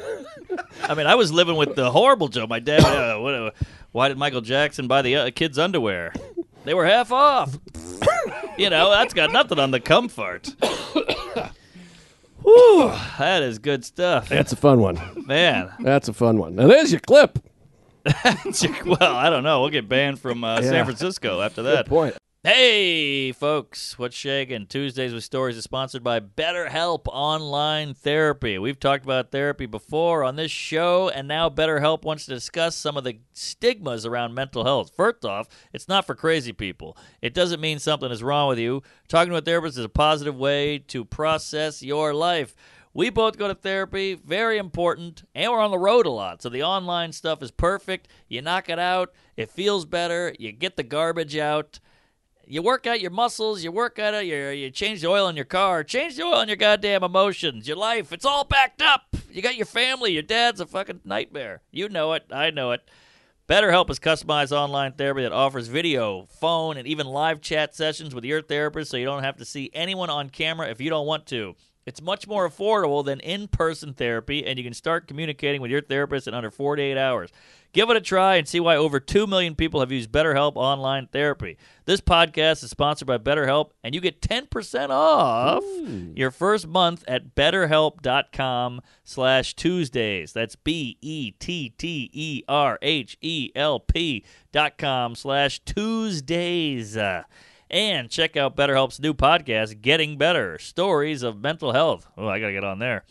I mean, I was living with the horrible joke. My dad, uh, what, uh, why did Michael Jackson buy the uh, kids' underwear? They were half off. you know, that's got nothing on the cum fart. Whew, that is good stuff, That's a fun one. man. That's a fun one. Now, there's your clip. well, I don't know. We'll get banned from uh, Yeah. San Francisco after that. Good point. Hey, folks, what's shaking? Tuesdays with Stories is sponsored by BetterHelp Online Therapy. We've talked about therapy before on this show, and now BetterHelp wants to discuss some of the stigmas around mental health. First off, it's not for crazy people. It doesn't mean something is wrong with you. Talking to a therapist is a positive way to process your life. We both go to therapy, very important, and we're on the road a lot. So the online stuff is perfect. You knock it out, it feels better, you get the garbage out you work out your muscles, you work out your, you change the oil in your car, change the oil in your goddamn emotions, your life. It's all backed up. You got your family. Your dad's a fucking nightmare. You know it. I know it. BetterHelp is customized online therapy that offers video, phone, and even live chat sessions with your therapist so you don't have to see anyone on camera if you don't want to. It's much more affordable than in person therapy, and you can start communicating with your therapist in under 48 hours. Give it a try and see why over 2 million people have used BetterHelp online therapy. This podcast is sponsored by BetterHelp, and you get 10% off your first month at betterhelp.com slash Tuesdays. That's E B-E-T-T-E-R-H-E-L-P dot com slash Tuesdays. And check out BetterHelp's new podcast, Getting Better, Stories of Mental Health. Oh, I got to get on there.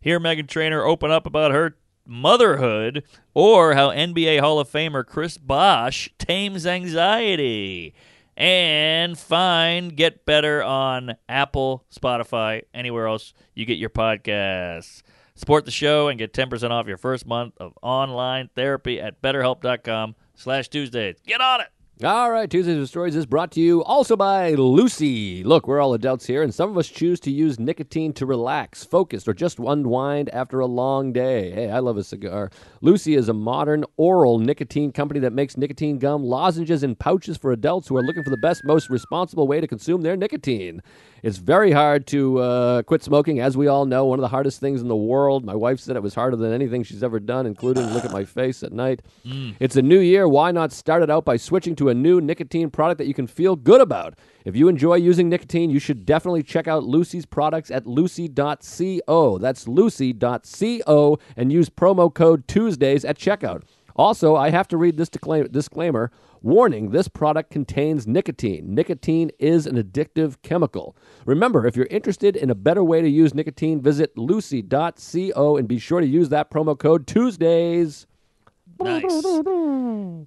Hear Meghan Trainor open up about her motherhood or how NBA Hall of Famer Chris Bosh tames anxiety. And find Get Better on Apple, Spotify, anywhere else you get your podcasts. Support the show and get 10% off your first month of online therapy at betterhelp.com slash Tuesdays. Get on it! All right, Tuesdays with Stories is brought to you also by Lucy. Look, we're all adults here, and some of us choose to use nicotine to relax, focus, or just unwind after a long day. Hey, I love a cigar. Lucy is a modern oral nicotine company that makes nicotine gum, lozenges, and pouches for adults who are looking for the best, most responsible way to consume their nicotine. It's very hard to uh, quit smoking, as we all know. One of the hardest things in the world. My wife said it was harder than anything she's ever done, including look at my face at night. It's a new year. Why not start it out by switching to a new nicotine product that you can feel good about? If you enjoy using nicotine, you should definitely check out Lucy's products at lucy.co. That's lucy.co and use promo code Tuesdays at checkout. Also, I have to read this disclaimer. Warning this product contains nicotine. Nicotine is an addictive chemical. Remember, if you're interested in a better way to use nicotine, visit lucy.co and be sure to use that promo code Tuesdays. Nice.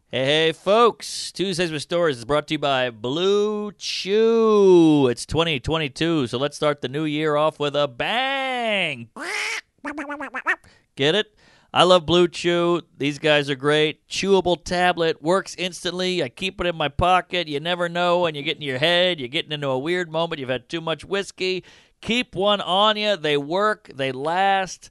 Hey, hey, folks. Tuesdays with Stories is brought to you by Blue Chew. It's 2022, so let's start the new year off with a bang. Get it? I love Blue Chew. These guys are great. Chewable tablet works instantly. I keep it in my pocket. You never know when you get in your head. You're getting into a weird moment. You've had too much whiskey. Keep one on you. They work. They last.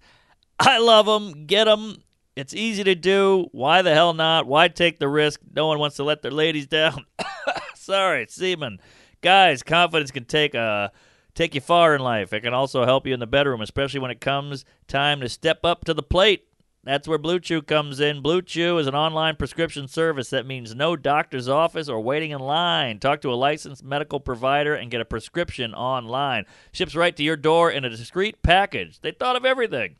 I love them. Get them. It's easy to do. Why the hell not? Why take the risk? No one wants to let their ladies down. Sorry, seaman. Guys, confidence can take a take you far in life. It can also help you in the bedroom, especially when it comes time to step up to the plate. That's where Blue Chew comes in. Blue Chew is an online prescription service that means no doctor's office or waiting in line. Talk to a licensed medical provider and get a prescription online. Ships right to your door in a discreet package. They thought of everything.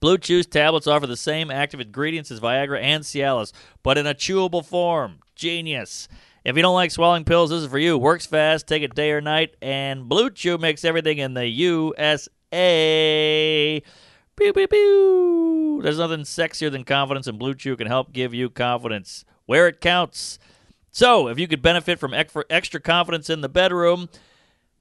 Blue Chew's tablets offer the same active ingredients as Viagra and Cialis, but in a chewable form. Genius. If you don't like swallowing pills, this is for you. Works fast, take it day or night, and Blue Chew makes everything in the USA. Pew, pew, pew. There's nothing sexier than confidence, and Blue Chew can help give you confidence where it counts. So, if you could benefit from extra confidence in the bedroom,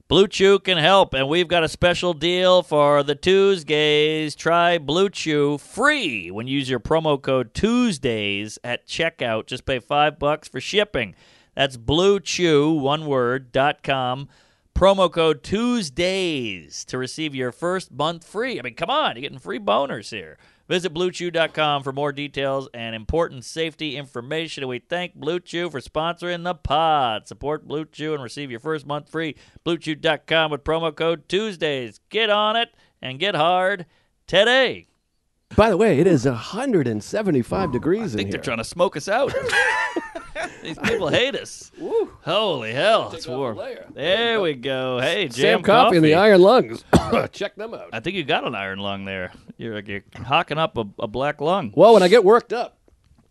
Blue Chew can help, and we've got a special deal for the Tuesdays. Try Blue Chew free when you use your promo code Tuesdays at checkout. Just pay five bucks for shipping. That's Blue Chew, one word, dot com. Promo code Tuesdays to receive your first month free. I mean, come on, you're getting free boners here. Visit BlueChew.com for more details and important safety information. And we thank Blue Chew for sponsoring the pod. Support Blue Chew and receive your first month free. BlueChew.com with promo code Tuesdays. Get on it and get hard today. By the way, it is 175 degrees I in think here. they're trying to smoke us out. These people hate us. Holy hell, it's off warm. layer. There we go. Hey, Sam Jam Coffee and the Iron Lungs. Check them out. I think you got an iron lung there. You're like you're hawking up a, a black lung. Well, when I get worked up,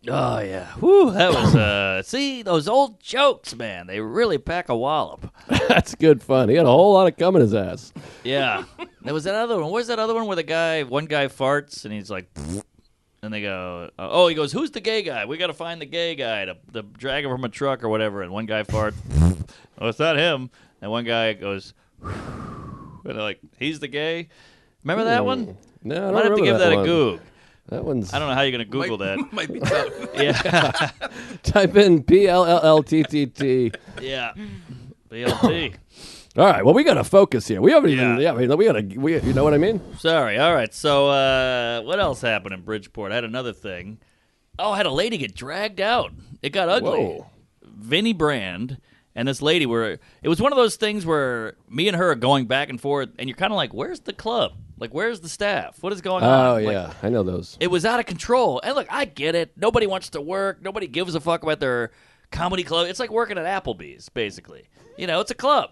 Oh yeah. Whew, that was uh see those old jokes, man. They really pack a wallop. that's good fun. He had a whole lot of cum in his ass. Yeah. there was that other one. Where's that other one where the guy one guy farts and he's like and they go, uh, oh, he goes, who's the gay guy? We got to find the gay guy to, to drag him from a truck or whatever. And one guy farts, oh, it's not him. And one guy goes, and they're like, he's the gay. Remember that one? No, I don't Might have to give that, one. a goog. That one's. I don't know how you're gonna Google might, that. might be tough. Yeah, Type in P L L L T T T. yeah. BLT. All right. Well, we got to focus here. We haven't even. Yeah. Yeah. I mean, we got to. We, you know what I mean? Sorry. All right. So, uh, what else happened in Bridgeport? I had another thing. Oh, I had a lady get dragged out. It got ugly. Whoa. Vinnie Brand and this lady were. It was one of those things where me and her are going back and forth, and you're kind of like, "Where's the club? Like, where's the staff? What is going on?" Oh Like, yeah, I know those. it was out of control. And look, I get it. Nobody wants to work. Nobody gives a fuck about their comedy club. It's like working at Applebee's, basically. You know, it's a club.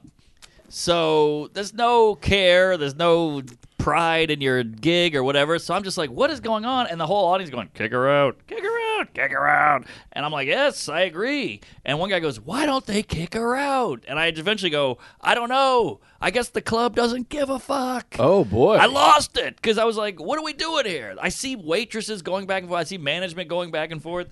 So there's no care. There's no pride in your gig or whatever. So I'm just like, what is going on? And the whole audience going, kick her out, kick her out, kick her out. And I'm like, yes, I agree. And one guy goes, why don't they kick her out? And I eventually go, I don't know. I guess the club doesn't give a fuck. Oh boy, I lost it because I was like, "What are we doing here?" I see waitresses going back and forth. I see management going back and forth,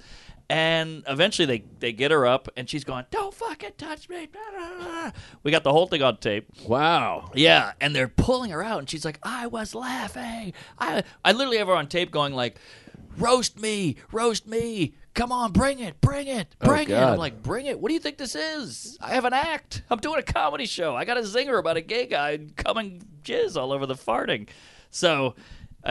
and eventually they they get her up, and she's going, "Don't fucking touch me!" We got the whole thing on tape. wow. Yeah, and they're pulling her out, and she's like, "I was laughing." I I literally have her on tape going like, "Roast me, roast me." Come on, bring it, bring it, oh, bring it. I'm like, bring it. What do you think this is? I have an act. I'm doing a comedy show. I got a zinger about a gay guy coming jizz all over the farting. So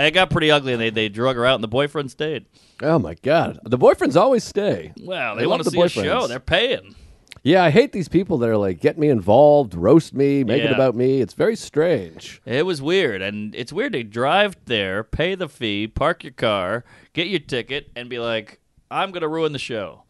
it got pretty ugly, and they, they drug her out, and the boyfriend stayed. Oh my god, the boyfriends always stay. Well, they I want to the see a boyfriends. show. They're paying. Yeah, I hate these people that are like, get me involved, roast me, make it about me. It's very strange. It was weird, and it's weird to drive there, pay the fee, park your car, get your ticket, and be like, "I'm going to ruin the show."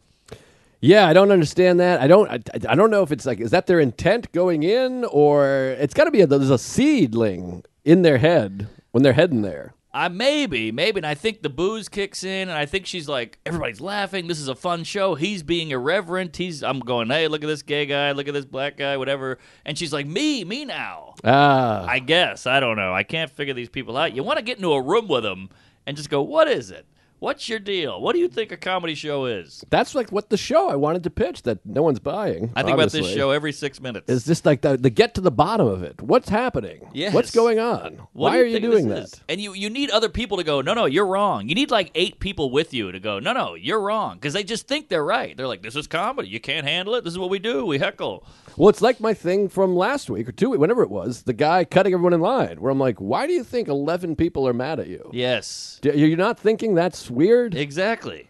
Yeah, I don't understand that. I don't. I, I don't know if it's like, is that their intent going in, or it's got to be a, there's a seedling in their head when they're heading there. I maybe, maybe, and I think the booze kicks in, and I think she's like, everybody's laughing. This is a fun show. He's being irreverent. He's, I'm going, hey, look at this gay guy, look at this black guy, whatever. And she's like, me, me now. Ah, I guess I don't know. I can't figure these people out. You want to get into a room with them and just go, what is it? What's your deal? What do you think a comedy show is? that's like what the show I wanted to pitch that no one's buying. I think about this show every six minutes. Is just like the, the get to the bottom of it. What's happening? Yes. What's going on? What Why do are you doing this that? is? And you, you need other people to go, no, no, you're wrong. You need like eight people with you to go, no, no, you're wrong. Because they just think they're right. They're like, this is comedy. You can't handle it. This is what we do. We heckle. Well, it's like my thing from last week or two, whenever it was, the guy cutting everyone in line. Where I'm like, why do you think 11 people are mad at you? Yes. You're not thinking that's weird? Exactly.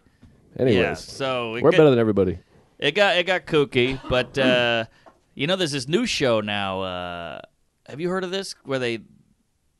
Anyways, Yeah. So we're got, better than everybody. it got it got kooky, but uh, you know, there's this new show now. Uh, have you heard of this? Where they,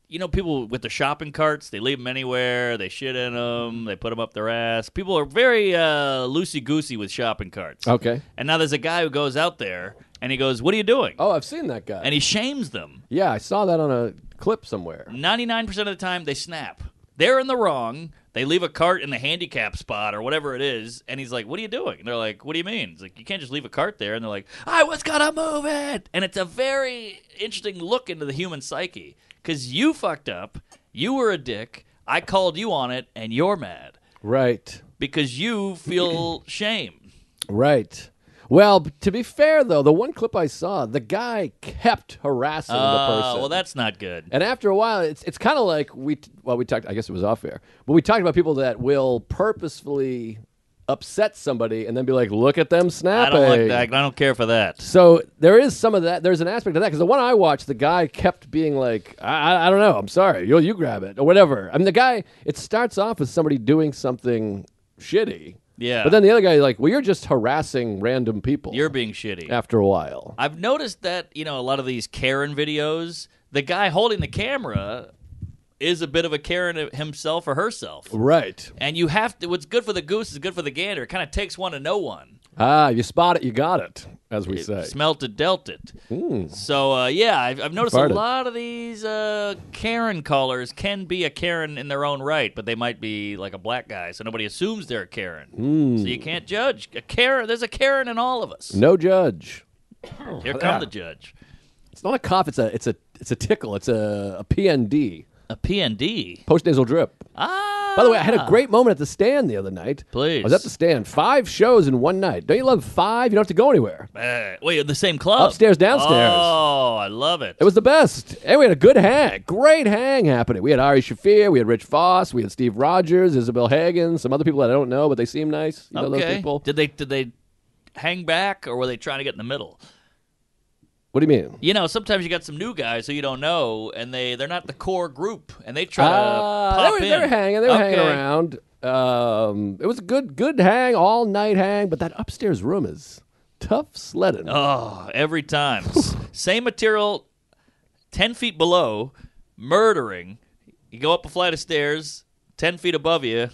you know, people with the shopping carts, they leave them anywhere. They shit in them. They put them up their ass. People are very uh, loosey goosey with shopping carts. Okay. And now there's a guy who goes out there and he goes, "What are you doing?" Oh, I've seen that guy. And he shames them. yeah, I saw that on a clip somewhere. 99% of the time they snap. They're in the wrong. They leave a cart in the handicap spot or whatever it is, and he's like, "What are you doing?" And they're like, "What do you mean?" It's like you can't just leave a cart there. And they're like, "I was gonna move it." And it's a very interesting look into the human psyche because you fucked up, you were a dick. I called you on it, and you're mad Right. because you feel shame. Right. Well, to be fair though, the one clip I saw, the guy kept harassing the Uh, person. well, that's not good. and after a while, it's it's kind of like we well we talked. I guess it was off air, but we talked about people that will purposefully upset somebody and then be like, "Look at them I snapping." don't like that. I don't care for that. So there is some of that. There's an aspect of that because the one I watched, the guy kept being like, I, I, I don't know. I'm sorry. You you grab it or whatever. I mean, the guy. It starts off as somebody doing something shitty. Yeah. But then the other guy, like, well, you're just harassing random people. You're being shitty. after a while. I've noticed that you know a lot of these Karen videos, the guy holding the camera is a bit of a Karen himself or herself, Right. and you have to. What's good for the goose is good for the gander. It kind of takes one to know one. Ah, you spot it, you got it, as we say. Smelt it, dealt it. So uh, yeah, I've, I've noticed Farted. a lot of these uh, Karen callers can be a Karen in their own right, but they might be like a black guy, so nobody assumes they're a Karen. So you can't judge. A Karen, there's a Karen in all of us. no judge. Here come yeah. the judge. It's not a cough. It's a it's a it's a tickle. It's a, a PND, A PND. post nasal drip. Ah. By the way, I had a great moment at the stand the other night. Please. I was at the stand. Five shows in one night. Don't you love five? You don't have to go anywhere. Uh, wait, the same club? Upstairs, downstairs. Oh, I love it. It was the best. And we had a good hang. Great hang happening. We had Ari Shaffir, we had Rich Voss, we had Steve Rogers, Isabel Hagen, some other people that I don't know, but they seem nice. You know those okay. people? Did they did they hang back or were they trying to get in the middle? What do you mean? You know, sometimes you got some new guys who you don't know, and they they're not the core group, and they try Uh, to they, pop were, in. they were hanging. They were hanging around. Um, it was a good, good hang, all night hang. But that upstairs room is tough sledding. Oh, every time. Same material, 10 feet below, murdering. You go up a flight of stairs, 10 feet above you,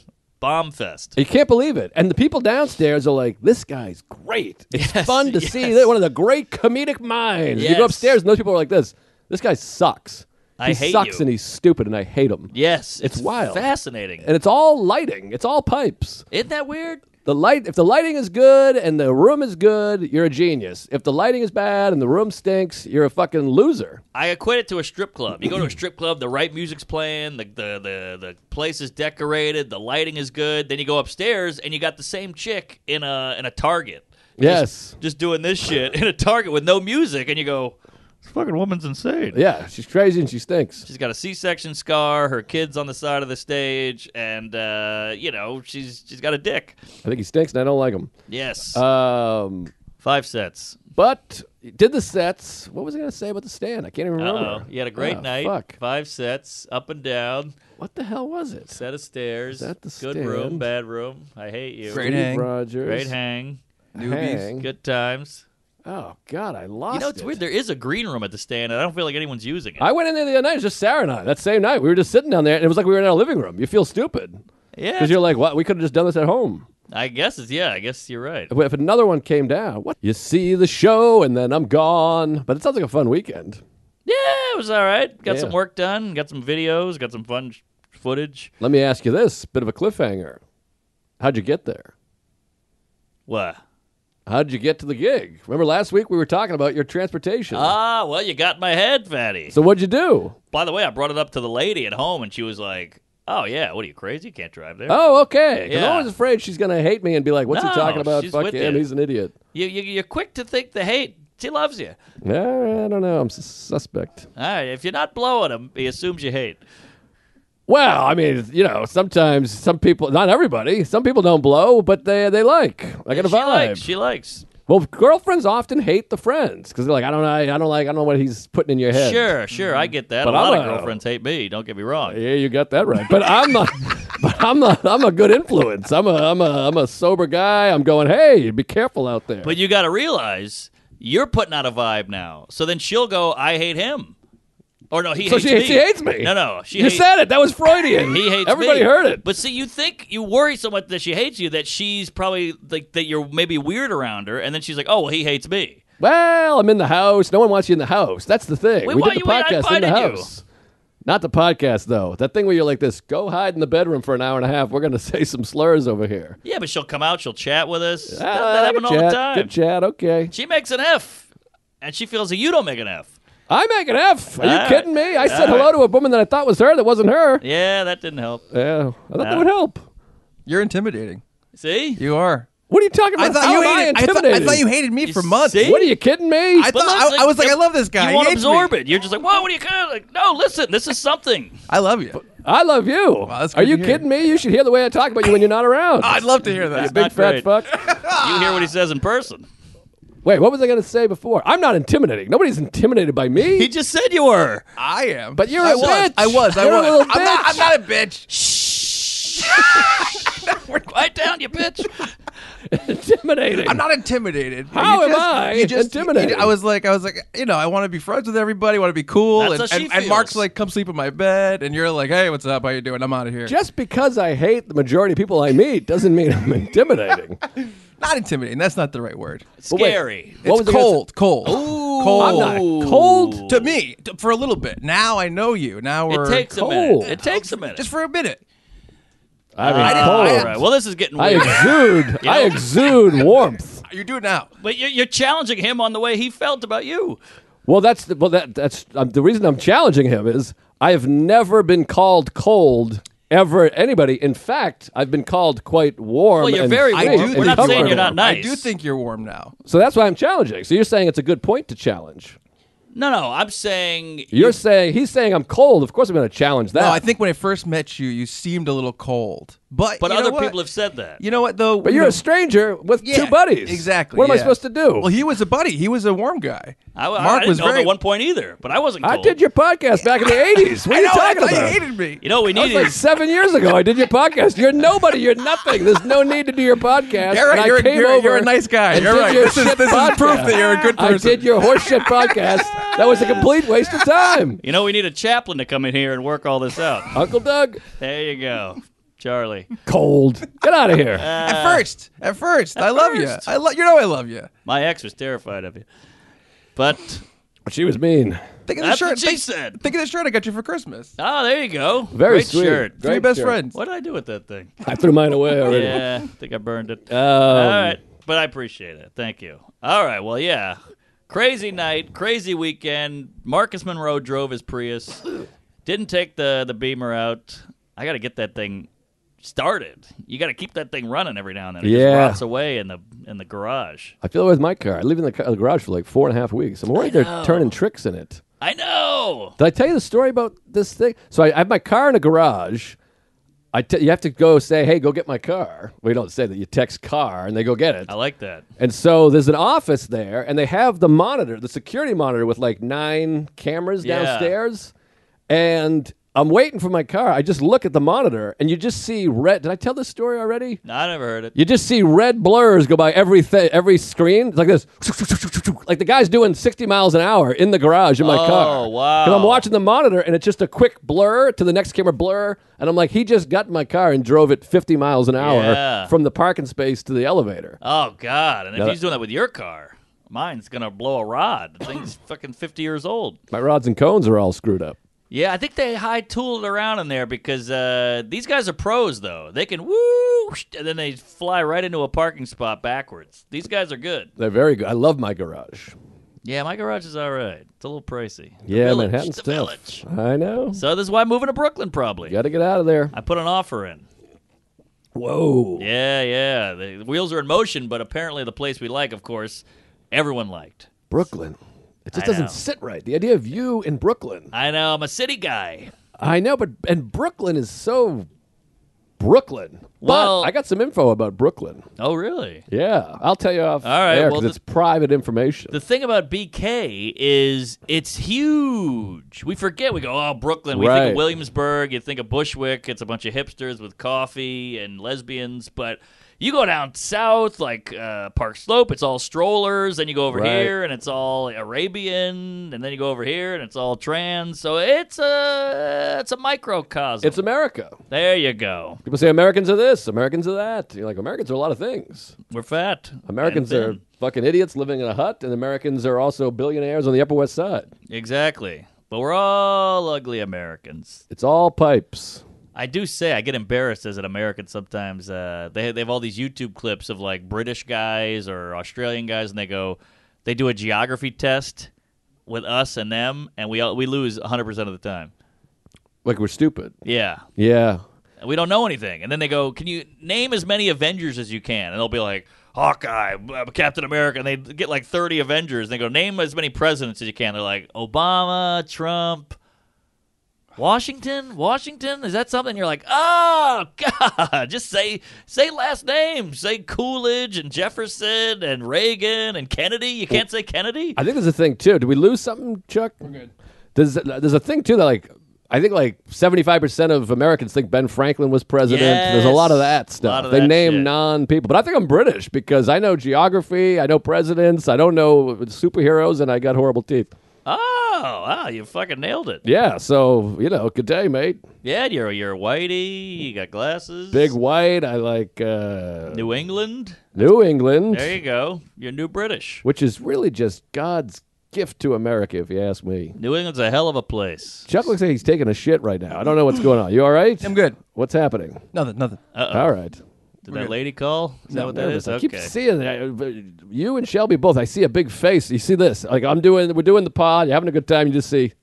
bomb fest. You can't believe it. And the people downstairs are like, this guy's great. It's Yes, fun to yes. see that one of the great comedic minds. You go upstairs and those people are like this. This guy sucks. I he hate sucks you. and he's stupid and I hate him. Yes, It's wild. Fascinating. And it's all lighting. It's all pipes. Isn't that weird? The light if the lighting is good and the room is good, you're a genius. If the lighting is bad and the room stinks, you're a fucking loser. I equate it to a strip club. You go to a strip club, the right music's playing, the, the the the place is decorated, the lighting is good. Then you go upstairs and you got the same chick in a in a Target. Yes. Just, just doing this shit in a Target with no music, and you go, "This fucking woman's insane." Yeah, she's crazy and she stinks. She's got a C-section scar. Her kid's on the side of the stage, and uh, you know she's she's got a dick. I think he stinks and I don't like him. Yes, Um five sets. but did the sets. What was I going to say about the stand? I can't even remember. oh, you had a great Ah, night. Fuck. Five sets, up and down, What the hell was it? set of stairs. that the Good room, stand? bad room. I hate you. Great Steve hang. Rogers. Great hang. Newbies. Hang. Good times. Oh God, I lost. It. You know, it's it. weird. There is a green room at the stand, and I don't feel like anyone's using it. I went in there the other night. It was just Sarah and I. That same night, we were just sitting down there, and it was like we were in our living room. You feel stupid yeah, because you're like, "What? We could have just done this at home." I guess it's yeah. I guess you're right. If if another one came down, what? You see the show, and then I'm gone. But it sounds like a fun weekend. Yeah, it was all right. Got Yeah. some work done. Got some videos. Got some fun sh- footage. Let me ask you this: bit of a cliffhanger. How'd you get there? What? How'd you get to the gig? Remember last week we were talking about your transportation. Ah, well, you got my head, fatty. so what'd you do? By the way, I brought it up to the lady at home, and she was like, "Oh yeah, what are you crazy? You can't drive there." Oh, okay. 'Cause Yeah. I was afraid she's gonna hate me and be like, "What's No, he talking about? she's Fuck with him. you. He's an idiot." You, you you're quick to think the hate. She loves you. Yeah, I don't know. I'm sus- suspect. All right, if you're not blowing him, he assumes you hate. Well, I mean, you know, sometimes some people, not everybody, some people don't blow, but they they like. I got a vibe. she likes. She likes. well, girlfriends often hate the friends because they're like, I don't know, I don't like, I don't know what he's putting in your head. Sure, sure, I get that. But a lot of a- girlfriends hate me. Don't get me wrong. Yeah, you got that right. But I'm not. but I'm not. I'm a good influence. I'm a. I'm a. I'm a sober guy. I'm going. Hey, be careful out there. But you got to realize you're putting out a vibe now. So then she'll go, "I hate him," or no, he so hates she, me. she hates me. No, no, she you hates. said it. That was Freudian. He hates me. Everybody me. heard it. But see, you think you worry so much that she hates you that she's probably like that you're maybe weird around her, and then she's like, "Oh, well, he hates me." Well, I'm in the house. No one wants you in the house. That's the thing. Wait, we did the podcast in the invited you? house. Not the podcast though. That thing where you're like this. Go hide in the bedroom for an hour and a half. We're gonna say some slurs over here. Yeah, but she'll come out, she'll chat with us. that, Ah, that happen all chat. the time. Good chat. Okay. She makes an F, and she feels that you don't make an F. I make an F. Are you All right. kidding me? I said All hello to a woman that I thought was her. That wasn't her. Yeah, that didn't help. Yeah, I thought that Ah. would help. You're intimidating. See? You are. What are you talking I about? thought How you am I hated. I thought, I thought you hated me You for months. see? What are you kidding me? I thought look, I, I was like, I love this guy. You He want to hates absorb me. it. You're just like, whoa, what are you kind of like? No, listen, this is something. I love you. I love you. that's Are good you hear. kidding me? You should hear the way I talk about you when you're not around. I'd love to hear that. you big not fat great. fuck. You hear what he says in person. Wait, what was I going to say before? I'm not intimidating. Nobody's intimidated by me. He just said you were. I am. But you're I a was. bitch. I was. I You're a was. little I'm not. bitch. I'm not a bitch. Quiet down, you bitch. intimidating. I'm not intimidated. How You am just- I you just- intimidated? you- I was like, I was like, you know, I want to be friends with everybody. Want to be cool. That's and, how she and, and Mark's feels. like, come sleep in my bed, and you're like, hey, what's up? How you doing? I'm out of here. Just because I hate the majority of people I meet doesn't mean I'm intimidating. Not intimidating. That's not the right word. But wait, Scary. What it's was I gonna cold. Cold. Cold. I'm not cold. to me t- for a little bit. Now I know you. Now we're It takes a cold. minute. It takes a minute. just for a minute. I mean, didn't- cold. I- all right. Well, this is getting I weird. exude. I know- exude warmth. You do it now. but you're, you're challenging him on the way he felt about you. Well, that's the, well that that's um, the reason I'm challenging him is I have never been called cold ever anybody. In fact, I've been called quite warm. Well, you're and very sweet warm. and We're not saying you're not nice. I do think you're warm now. So that's why I'm challenging. So you're saying it's a good point to challenge. No, no. I'm saying You're saying he's saying I'm cold. Of course, I'm going to challenge that. No, I think when I first met you, you seemed a little cold. But But other people have said that. You know what though? But You you're know- a stranger with Yeah, two buddies. Exactly. What am I supposed to do? Well, he was a buddy. He was a warm guy. I, I- Mark I didn't was know very. at one point either, but I wasn't. I did your podcast back in the 80s. What are you know. Talking about? you hated me. You know we That was like seven years ago. I did your podcast. You're nobody. You're nothing. There's no need to do your podcast. You're right. And I You're, you're, you're a nice guy. You're right. your This is this is proof that you're a good person. I did your horseshit podcast. That was a complete waste of time. You know, we need a chaplain to come in here and work all this out. Uncle Doug, There you go, Charlie. cold. Get out of here. At first, at first, I love you. I love you. Know I love you. My ex was terrified of you, but she was mean. Think of the that's shirt. what she think, said. think of the shirt I got you for Christmas. Oh, there you go. Very Great sweet. shirt. Three Great best shirt. friends. What did I do with that thing? I threw mine away already. Yeah, I think I burned it. Um, All right, but I appreciate it. Thank you. All right, well, yeah. Crazy night, crazy weekend. Marcus Monroe drove his Prius. Didn't take the the Beamer out. I got to get that thing started. You got to keep that thing running every now and then. It Yeah. just rots away in the in the garage. I feel it with my car. I live in the, car, the garage for like four and a half weeks. I'm worried they're turning tricks in it. I know. Did I tell you the story about this thing? So I, I have my car in a garage. I t- you have to go say, hey, go get my car. We don't say that. You text car, and they go get it. I like that. And so there's an office there, and they have the monitor, the security monitor with like nine cameras Yeah. downstairs. And I'm waiting for my car. I just look at the monitor, and you just see red. Did I tell this story already? No, I never heard it. You just see red blurs go by every th- every screen. It's like this. Like the guy's doing 60 miles an hour in the garage in my car. Oh, car. wow. Because I'm watching the monitor and it's just a quick blur to the next camera blur. And I'm like, he just got in my car and drove it 50 miles an hour Yeah. from the parking space to the elevator. Oh God! And if No, he's doing that with your car, mine's gonna blow a rod. The thing's fucking fifty years old. My rods and cones are all screwed up. Yeah, I think they high tooled around in there because uh, these guys are pros, though. They can woo, and then they fly right into a parking spot backwards. These guys are good. They're very good. I love my garage. Yeah, my garage is all right. It's a little pricey. The Yeah, village, Manhattan's the tough. village. I know. So this is why I'm moving to Brooklyn, probably. Got to get out of there. I put an offer in. Whoa. Yeah, yeah. The, the wheels are in motion, but apparently the place we like, of course, everyone liked. Brooklyn. It just I doesn't know. sit right. The idea of you in Brooklyn. I know I'm a city guy. I know, but and Brooklyn is so Brooklyn. Well- but I got some info about Brooklyn. Oh, really? Yeah, I'll tell you off. All right, air well, the- it's private information. The thing about BK is it's huge. We forget. We go, oh, Brooklyn. We think of Williamsburg. You think of Bushwick. It's a bunch of hipsters with coffee and lesbians. But you go down south, like uh, Park Slope, it's all strollers. Then you go over Right. here, and it's all Arabian. And then you go over here, and it's all trans. So it's a it's a microcosm. it's America. there you go. People say Americans are this, Americans are that. You're like Americans are a lot of things. We're fat. Americans are fucking idiots living in a hut, and Americans are also billionaires on the Upper West Side. exactly. But we're all ugly Americans. It's all pipes. I do say I get embarrassed as an American sometimes. Uh, they they have all these YouTube clips of like British guys or Australian guys, and they go, they do a geography test with us and them, and we all, we lose 100 percent of the time. Like we're stupid. Yeah, Yeah. we don't know anything. And then they go, "Can you name as many Avengers as you can?" And they'll be like, "Hawkeye, uh, Captain America." And they get like 30 Avengers. And they go, "Name as many presidents as you can." They're like, "Obama, Trump." Washington, Washington, is that something? You're like, oh God, just say say last names, say Coolidge and Jefferson and Reagan and Kennedy. You can't say Kennedy. I think there's a thing too. Did we lose something, Chuck? We're good. There's there's a thing too that like I think like 75 percent of Americans think Ben Franklin was president. There's a lot of that Yes, stuff. lot of they that name non people, but I think I'm British because I know geography, I know presidents, I don't know superheroes, and I got horrible teeth. Oh, wow, you fucking nailed it. Yeah, so you know, good day, mate. Yeah, you're you're a whitey. You got glasses. Big white. I like uh, New England. New England, There you go. You're new British. which is really just God's gift to America, if you ask me. New England's a hell of a place. Chuck looks like he's taking a shit right now. I don't know what's going on. You all right? I'm good. What's happening? Nothing. Nothing. Uh-oh. All right. Did that lady call? Is that what that is? nervous. is? I Okay. keep seeing that. You and Shelby both. I see a big face. You see this? Like I'm doing. We're doing the pod. You're having a good time. You just see.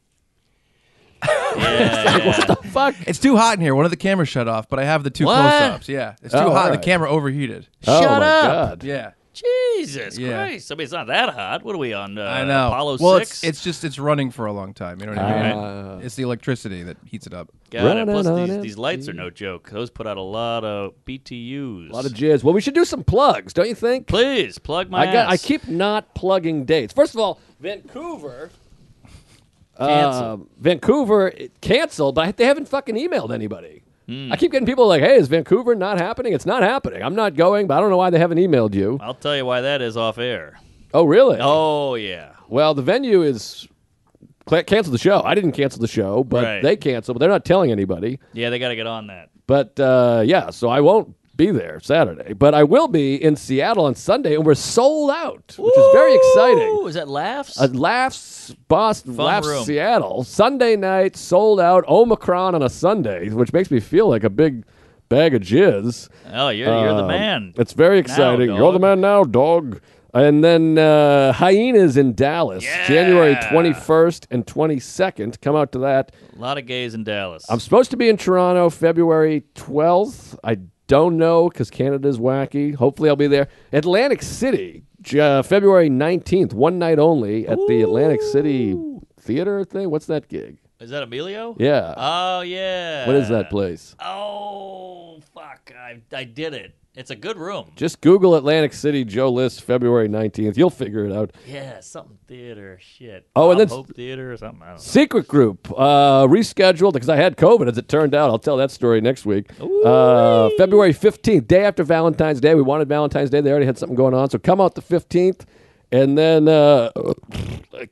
Yeah. Fuck. It's too hot in here. One of the cameras shut off, but I have the two What? close-ups. Yeah, it's too Oh, hot. all The camera overheated. oh Shut my up. God. Yeah. Jesus Yeah. Christ! I mean, it's not that hot. What are we on? Uh, I know. Apollo well, six. it's it's just it's running for a long time. You know what I mean? Ah. it's the electricity that heats it up. Got it. Plus, these, these lights are no joke. Those put out a lot of BTUs. A lot of jizz. Well, we should do some plugs, don't you think? Please plug my I got. I ass. keep not plugging dates. First of all, Vancouver. Cancel. Uh, Vancouver it canceled, but they haven't fucking emailed anybody. Hmm. I keep getting people like, "Hey, is Vancouver not happening?" It's not happening. I'm not going, but I don't know why they haven't emailed you. I'll tell you why that is off air. Oh, really? Oh yeah. Well, the venue is canceled the show. I didn't cancel the show, but Right. they canceled. But they're not telling anybody. Yeah, they got to get on that. But uh, yeah, so I won't be there Saturday, but I will be in Seattle on Sunday, and we're sold out, which is very exciting. Ooh, is that laughs? Uh, laughs Boston, Fun laughs room. Seattle. Sunday night, sold out. Omicron on a Sunday, which makes me feel like a big bag of jizz. oh, you're, you're the Um, man. It's very exciting. dog. You're the man now, dog. And then uh, Hyenas in Dallas. January 21st and 22nd. Come out to that. A lot of gays in Dallas. I'm supposed to be in Toronto February 12th. I don't know because Canada's wacky. Hopefully, I'll be there. Atlantic City, uh, February 19th, one night only at the Atlantic City Theater thing. What's that gig? is that Emilio? Yeah. Oh yeah. what is that place? Oh fuck! I I did it. It's a good room. Just Google Atlantic City Joe List February 19th. You'll figure it out. Yeah, something theater. Shit. Oh, and Bob then- Hope Theater or something. I don't know. Secret Group uh, rescheduled because I had COVID, as it turned out. I'll tell that story next week. Uh, February 15th, day after Valentine's Day. We wanted Valentine's Day. They already had something going on. So come out the 15th. And then uh,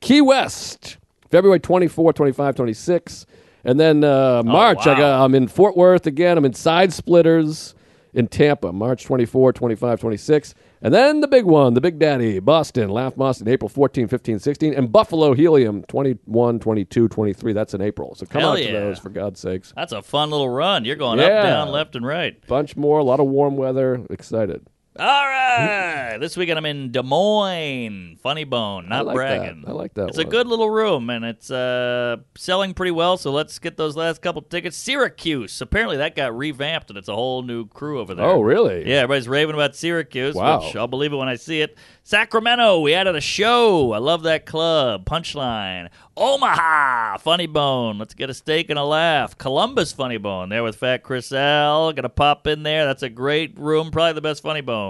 Key West, February 24, 25, 26. And then uh, March, I wow. got, I'm in Fort Worth again. I'm in Side Splitters in Tampa, March 24, 25, 26. And then the big one, the Big Daddy, Boston, Laugh Boston, April 14, 15, 16. And Buffalo Helium, 21, 22, 23. That's in April. So come Hell out to those, for God's sakes. That's a fun little run. You're going Yeah. up, down, left, and right. Bunch more, a lot of warm weather. Excited. All right. this weekend I'm in Des Moines. Funny Bone, not like bragging. that. I like that It's a good little room, and it's uh, selling pretty well. So let's get those last couple tickets. Syracuse. Apparently that got revamped, and it's a whole new crew over there. Oh, really? Yeah, everybody's raving about Syracuse. Wow. Which I'll believe it when I see it. Sacramento, we added a show. I love that club. Punchline. Omaha, Funny Bone. Let's get a steak and a laugh. Columbus, Funny Bone. There with Fat Chris L. Gonna pop in there. That's a great room. Probably the best Funny Bone.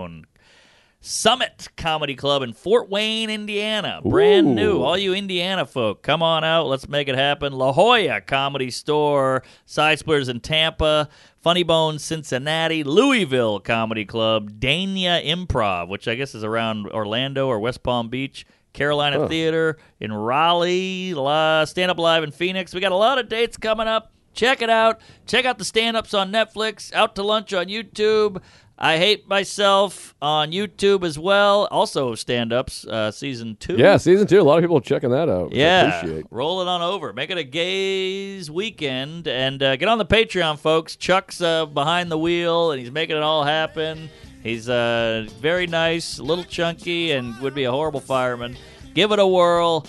Summit Comedy Club in Fort Wayne, Indiana. Brand Ooh. new. All you Indiana folk, come on out. Let's make it happen. La Jolla Comedy Store, Side Splitters in Tampa, Funny Bones Cincinnati, Louisville Comedy Club, Dania Improv, which I guess is around Orlando or West Palm Beach. Carolina Huh. Theater in Raleigh, La, Stand Up Live in Phoenix. We got a lot of dates coming up. Check it out. Check out the stand ups on Netflix, Out to Lunch on YouTube. I Hate Myself on YouTube as well. Also, stand ups, uh, season two. Yeah, season two. A lot of people are checking that out. Yeah, appreciate. roll it on over. Make it a gays weekend, and uh, get on the Patreon, folks. Chuck's uh, behind the wheel, and he's making it all happen. He's uh, very nice, a little chunky, and would be a horrible fireman. Give it a whirl.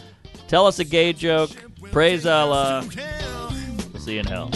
Tell us a gay joke. Praise Allah. hell. See you in hell.